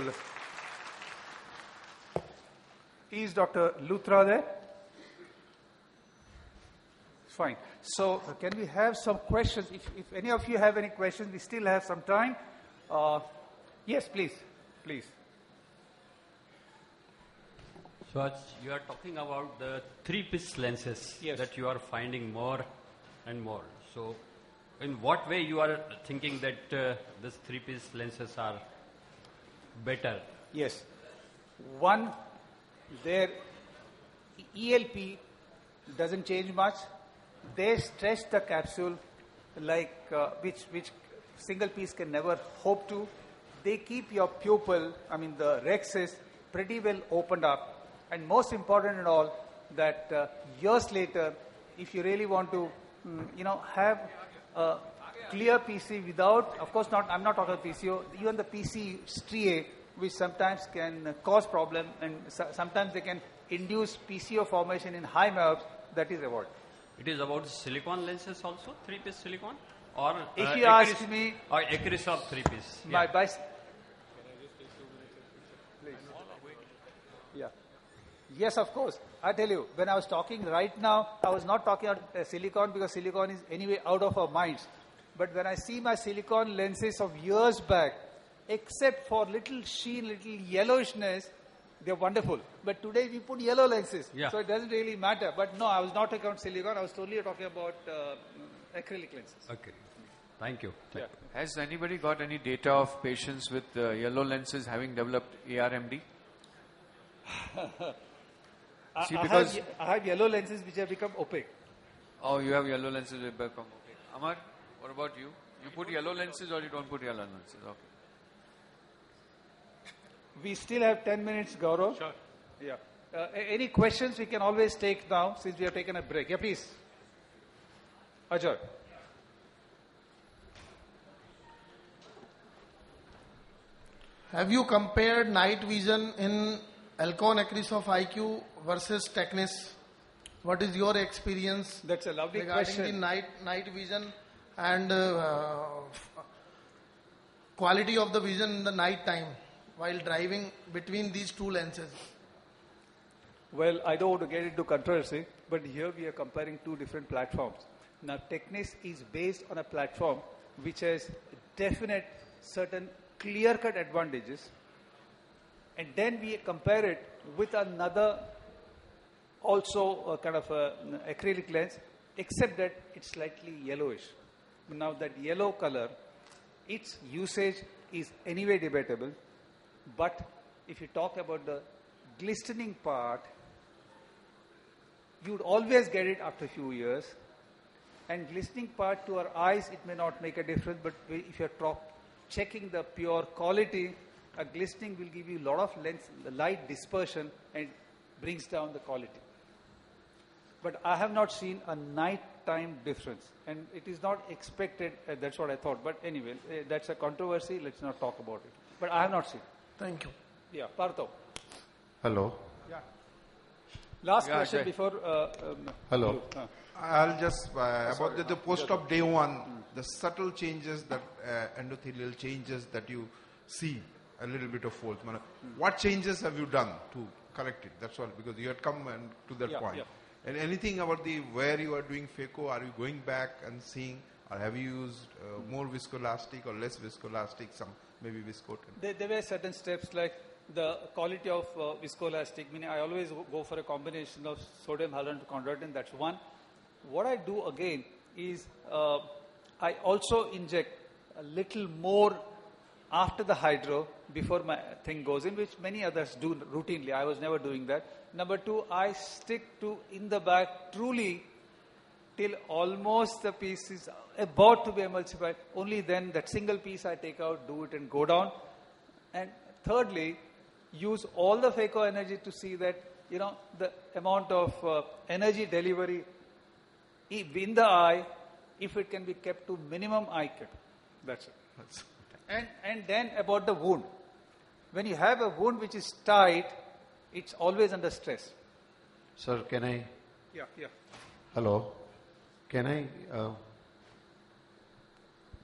Is Dr. Luthra there? Fine. So can we have some questions? If, if, any of you have any questions, we still have some time. Uh, yes, please. Please. So you are talking about the three-piece lenses yes. that you are finding more and more. So in what way you are thinking that uh, these three-piece lenses are better? Yes. One, their ELP doesn't change much they stretch the capsule like uh, which, which single piece can never hope to. They keep your pupil, I mean the rhexis, pretty well opened up. And most important in all, that uh, years later, if you really want to, mm, you know, have a clear PC without, of course not, I'm not talking about PCO, even the PC striae, which sometimes can cause problem and so, sometimes they can induce PCO formation in high myopes, that is avoided. It is about silicon lenses also, three-piece silicon? Or uh, if you ask me, or AcrySof three-piece. My yeah. By, Yes, of course. I tell you, when I was talking right now, I was not talking about uh, silicon because silicon is anyway out of our minds. But when I see my silicon lenses of years back, except for little sheen, little yellowishness, they're wonderful. But today we put yellow lenses, yeah. so it doesn't really matter. But no, I was not talking about silicon. I was totally talking about uh, acrylic lenses. Okay. Thank you. Thank yeah. Has anybody got any data of patients with uh, yellow lenses having developed ARMD? See, I, because have, I have yellow lenses which have become opaque. Oh, you have yellow lenses which have become opaque. Amar, what about you? You put yellow lenses or you don't put yellow lenses? Okay. We still have 10 minutes, Gaurav. Sure. Yeah. Uh, any questions we can always take now since we have taken a break. Yeah, please. Ajay. Have you compared night vision in Alcon of IQ versus Tecnis? What is your experience? That's a lovely regarding question. the night night vision and uh, quality of the vision in the night time? while driving between these two lenses? Well, I don't want to get into controversy, but here we are comparing two different platforms. Now, Tecnis is based on a platform which has definite, certain clear-cut advantages, and then we compare it with another, also kind of acrylic lens, except that it's slightly yellowish. Now, that yellow color, its usage is anyway debatable but if you talk about the glistening part, you'd always get it after a few years. And glistening part to our eyes, it may not make a difference, but if you're checking the pure quality, a glistening will give you a lot of lens, light dispersion and brings down the quality. But I have not seen a night-time difference, and it is not expected. Uh, that's what I thought. But anyway, uh, that's a controversy. Let's not talk about it. But I have not seen. Thank you. Yeah, Partho. Hello. Yeah. Last Yeah, question Jai. before. Uh, um, Hello. uh, I'll just, uh, about the, the post-op day one, the subtle changes that, uh, endothelial changes that you see, a little bit of. Mana- What changes have you done to correct it? That's all, because you had come and to that Yeah, point. yeah. And anything about the, where you are doing phaco, are you going back and seeing, or have you used uh, more viscoelastic or less viscoelastic, some maybe viscotin? There, there were certain steps like the quality of uh, viscoelastic, meaning I always go for a combination of sodium hyaluronate chondroitin, that's one. What I do again is uh, I also inject a little more after the hydro before my thing goes in, which many others do routinely. I was never doing that. Number two, I stick to in the back truly till almost the piece is about to be emulsified. Only then that single piece I take out, do it and go down. And thirdly, use all the phaco energy to see that, you know, the amount of uh, energy delivery in the eye, if it can be kept to minimum, I keep. That's it. And, and then about the wound. When you have a wound which is tight, it's always under stress. Sir, can I, Yeah, yeah. hello? Can I, uh,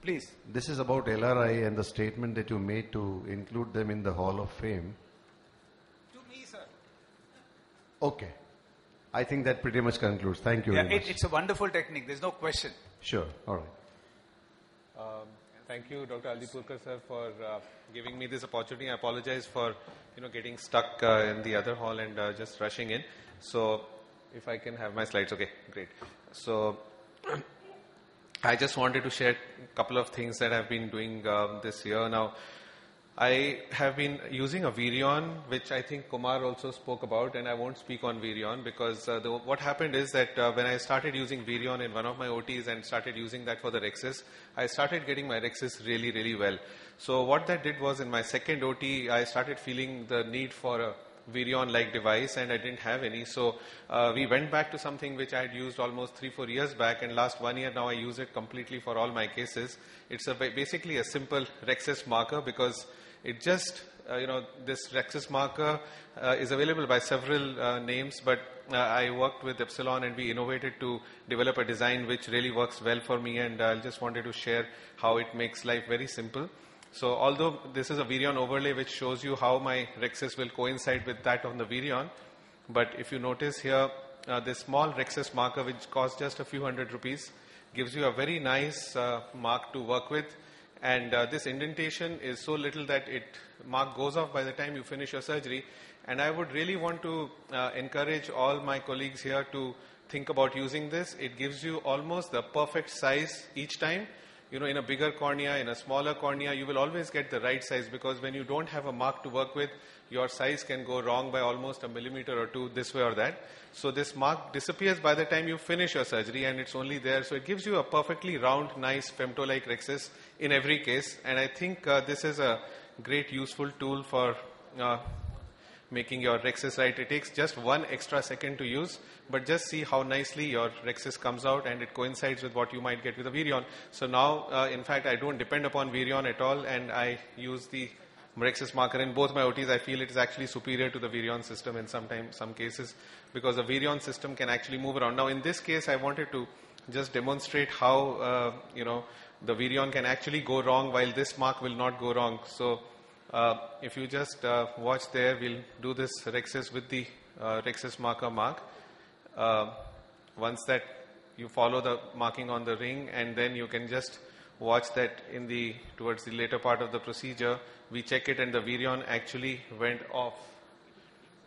Please. This is about LRI and the statement that you made to include them in the Hall of Fame. To me, sir. Okay. I think that pretty much concludes. Thank you Yeah, very it, much. it's a wonderful technique. There's no question. Sure. All right. Um, Thank you, Dr. Haldipurkar sir, for uh, giving me this opportunity. I apologize for, you know, getting stuck uh, in the other hall and uh, just rushing in. So, if I can have my slides, okay, great. So, I just wanted to share a couple of things that I've been doing um, this year now. I have been using a Verion, which I think Kumar also spoke about, and I won't speak on Verion because uh, the, what happened is that uh, when I started using Verion in one of my OTs and started using that for the rhexis, I started getting my rhexis really, really well. So what that did was in my second OT, I started feeling the need for a Verion-like device and I didn't have any. So uh, we went back to something which I had used almost three, four years back and last one year now I use it completely for all my cases. It's a, basically a simple rhexis marker because it just, uh, you know, this rhexis marker uh, is available by several uh, names, but uh, I worked with Epsilon and we innovated to develop a design which really works well for me and I just wanted to share how it makes life very simple. So although this is a Verion overlay which shows you how my rhexis will coincide with that on the Verion, but if you notice here, uh, this small rhexis marker which costs just a few hundred rupees gives you a very nice uh, mark to work with and uh, this indentation is so little that it mark goes off by the time you finish your surgery and I would really want to uh, encourage all my colleagues here to think about using this. It gives you almost the perfect size each time you know, in a bigger cornea, in a smaller cornea, you will always get the right size because when you don't have a mark to work with, your size can go wrong by almost a millimeter or two this way or that. So this mark disappears by the time you finish your surgery and it's only there. So it gives you a perfectly round, nice femto-like rhexis in every case. And I think uh, this is a great useful tool for uh, making your rhexis right. It takes just one extra second to use, but just see how nicely your rhexis comes out and it coincides with what you might get with a Verion. So now, uh, in fact, I don't depend upon Verion at all and I use the rhexis marker in both my OTs. I feel it is actually superior to the Verion system in some time, some cases because the Verion system can actually move around. Now, in this case, I wanted to just demonstrate how, uh, you know, the Verion can actually go wrong while this mark will not go wrong. So, if you just uh, watch there, we'll do this rhexis with the uh, rhexis marker mark. Uh, once that you follow the marking on the ring and then you can just watch that in the towards the later part of the procedure, we check it and the Verion actually went off.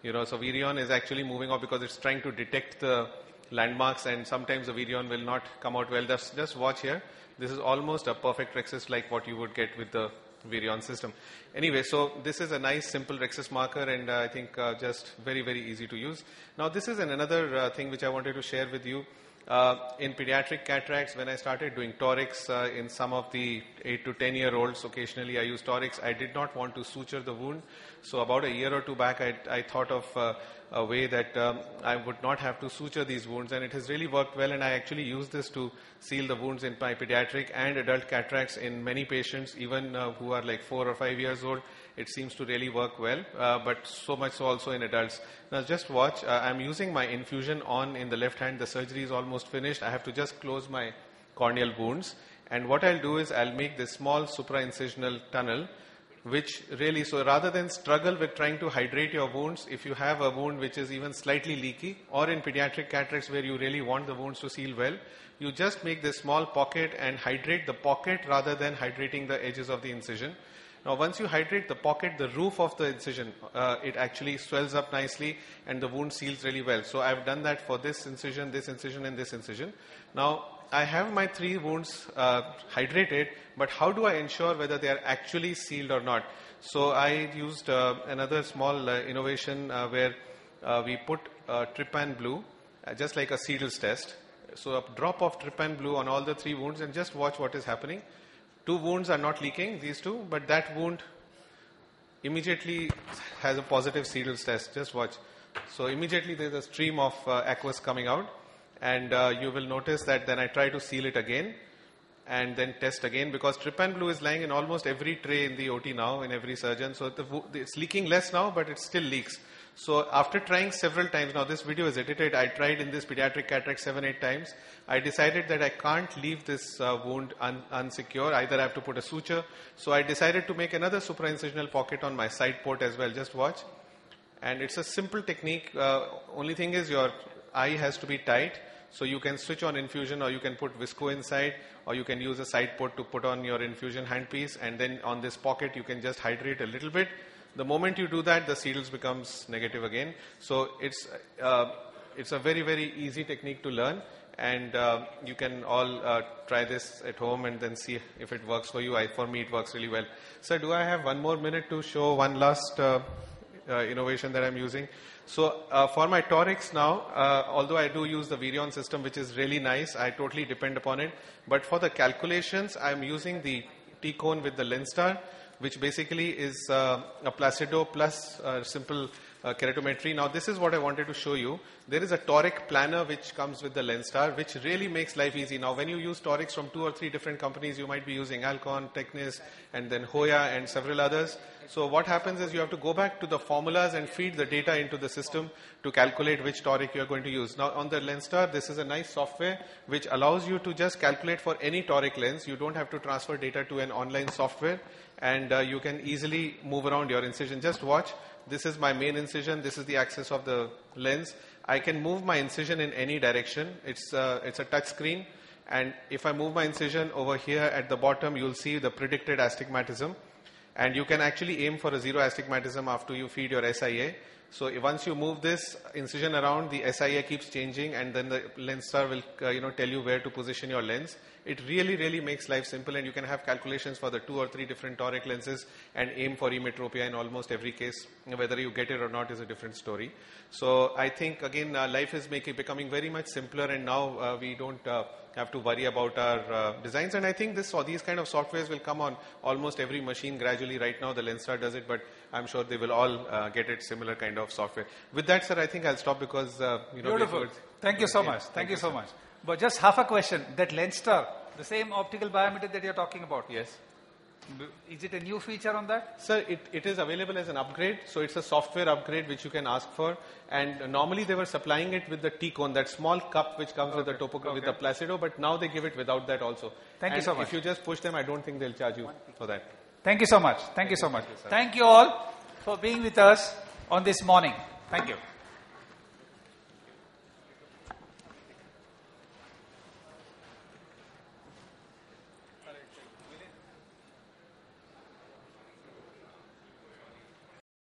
You know, so Verion is actually moving off because it's trying to detect the landmarks and sometimes the Verion will not come out well. Just, just watch here. This is almost a perfect rhexis like what you would get with the Verion system. Anyway, so this is a nice simple rhexis marker and uh, I think uh, just very, very easy to use. Now this is an another uh, thing which I wanted to share with you. Uh, in pediatric cataracts, when I started doing torics uh, in some of the 8 to 10 year olds, occasionally I used torics. I did not want to suture the wound. So about a year or two back, I, I thought of uh, a way that um, I would not have to suture these wounds and it has really worked well and I actually use this to seal the wounds in my pediatric and adult cataracts in many patients even uh, who are like 4 or 5 years old it seems to really work well, uh, but so much so also in adults. Now just watch, uh, I'm using my infusion on in the left hand, the surgery is almost finished, I have to just close my corneal wounds. And what I'll do is I'll make this small supraincisional tunnel which really, so rather than struggle with trying to hydrate your wounds, if you have a wound which is even slightly leaky, or in pediatric cataracts where you really want the wounds to seal well, you just make this small pocket and hydrate the pocket rather than hydrating the edges of the incision. Now, once you hydrate the pocket, the roof of the incision, uh, it actually swells up nicely and the wound seals really well. So, I've done that for this incision, this incision, and this incision. Now, I have my three wounds uh, hydrated, but how do I ensure whether they are actually sealed or not? So, I used uh, another small uh, innovation uh, where uh, we put trypan blue, just like a Seidel's test. So, a drop of trypan blue on all the three wounds and just watch what is happening. Two wounds are not leaking, these two, but that wound immediately has a positive Seidel's test. Just watch. So immediately there's a stream of uh, aqueous coming out and uh, you will notice that then I try to seal it again and then test again because trypan blue is lying in almost every tray in the OT now in every surgeon. So the, it's leaking less now but it still leaks. So after trying several times, now this video is edited, I tried in this pediatric cataract seven, eight times. I decided that I can't leave this uh, wound un- unsecure. Either I have to put a suture. So I decided to make another supraincisional pocket on my side port as well. Just watch. And it's a simple technique. Uh, only thing is your eye has to be tight. So you can switch on infusion or you can put visco inside or you can use a side port to put on your infusion handpiece and then on this pocket you can just hydrate a little bit. The moment you do that, the Seidel's becomes negative again. So it's, uh, it's a very, very easy technique to learn and uh, you can all uh, try this at home and then see if it works for you. I, for me, it works really well. So do I have one more minute to show one last uh, uh, innovation that I'm using? So uh, for my torics now, uh, although I do use the Verion system, which is really nice, I totally depend upon it. But for the calculations, I'm using the T-cone with the Lenstar, which basically is uh, a Placido plus uh, simple uh, keratometry. Now this is what I wanted to show you. There is a toric planner which comes with the Lenstar, which really makes life easy. Now when you use torics from two or three different companies, you might be using Alcon, Tecnis, and then Hoya and several others. So what happens is you have to go back to the formulas and feed the data into the system to calculate which toric you are going to use. Now on the Lenstar, this is a nice software which allows you to just calculate for any toric lens. You don't have to transfer data to an online software and uh, you can easily move around your incision. Just watch. This is my main incision. This is the axis of the lens. I can move my incision in any direction. It's, uh, it's a touch screen. And if I move my incision over here at the bottom, you'll see the predicted astigmatism. And you can actually aim for a zero astigmatism after you feed your SIA. So once you move this incision around, the SIA keeps changing and then the Lenstar will uh, you know, tell you where to position your lens. It really, really makes life simple and you can have calculations for the two or three different toric lenses and aim for emmetropia in almost every case. Whether you get it or not is a different story. So I think again, uh, life is making, becoming very much simpler and now uh, we don't uh, have to worry about our uh, designs. And I think this, or these kind of softwares will come on almost every machine gradually. Right now, the Lenstar does it, but I'm sure they will all uh, get it similar kind of software. With that, sir, I think I'll stop because uh, you know. Beautiful. Thank you so much. Thank you so much. But just half a question. That Lenstar, the same optical biometer that you're talking about. Yes. Is it a new feature on that? Sir, it, it is available as an upgrade, so it's a software upgrade which you can ask for. And normally they were supplying it with the T-cone, that small cup which comes with the topo with the Placido, but now they give it without that also. Thank you so much. If you just push them, I don't think they'll charge you for that. Thank you so much. Thank you so much. Thank you. Thank you all for being with us on this morning. Thank you.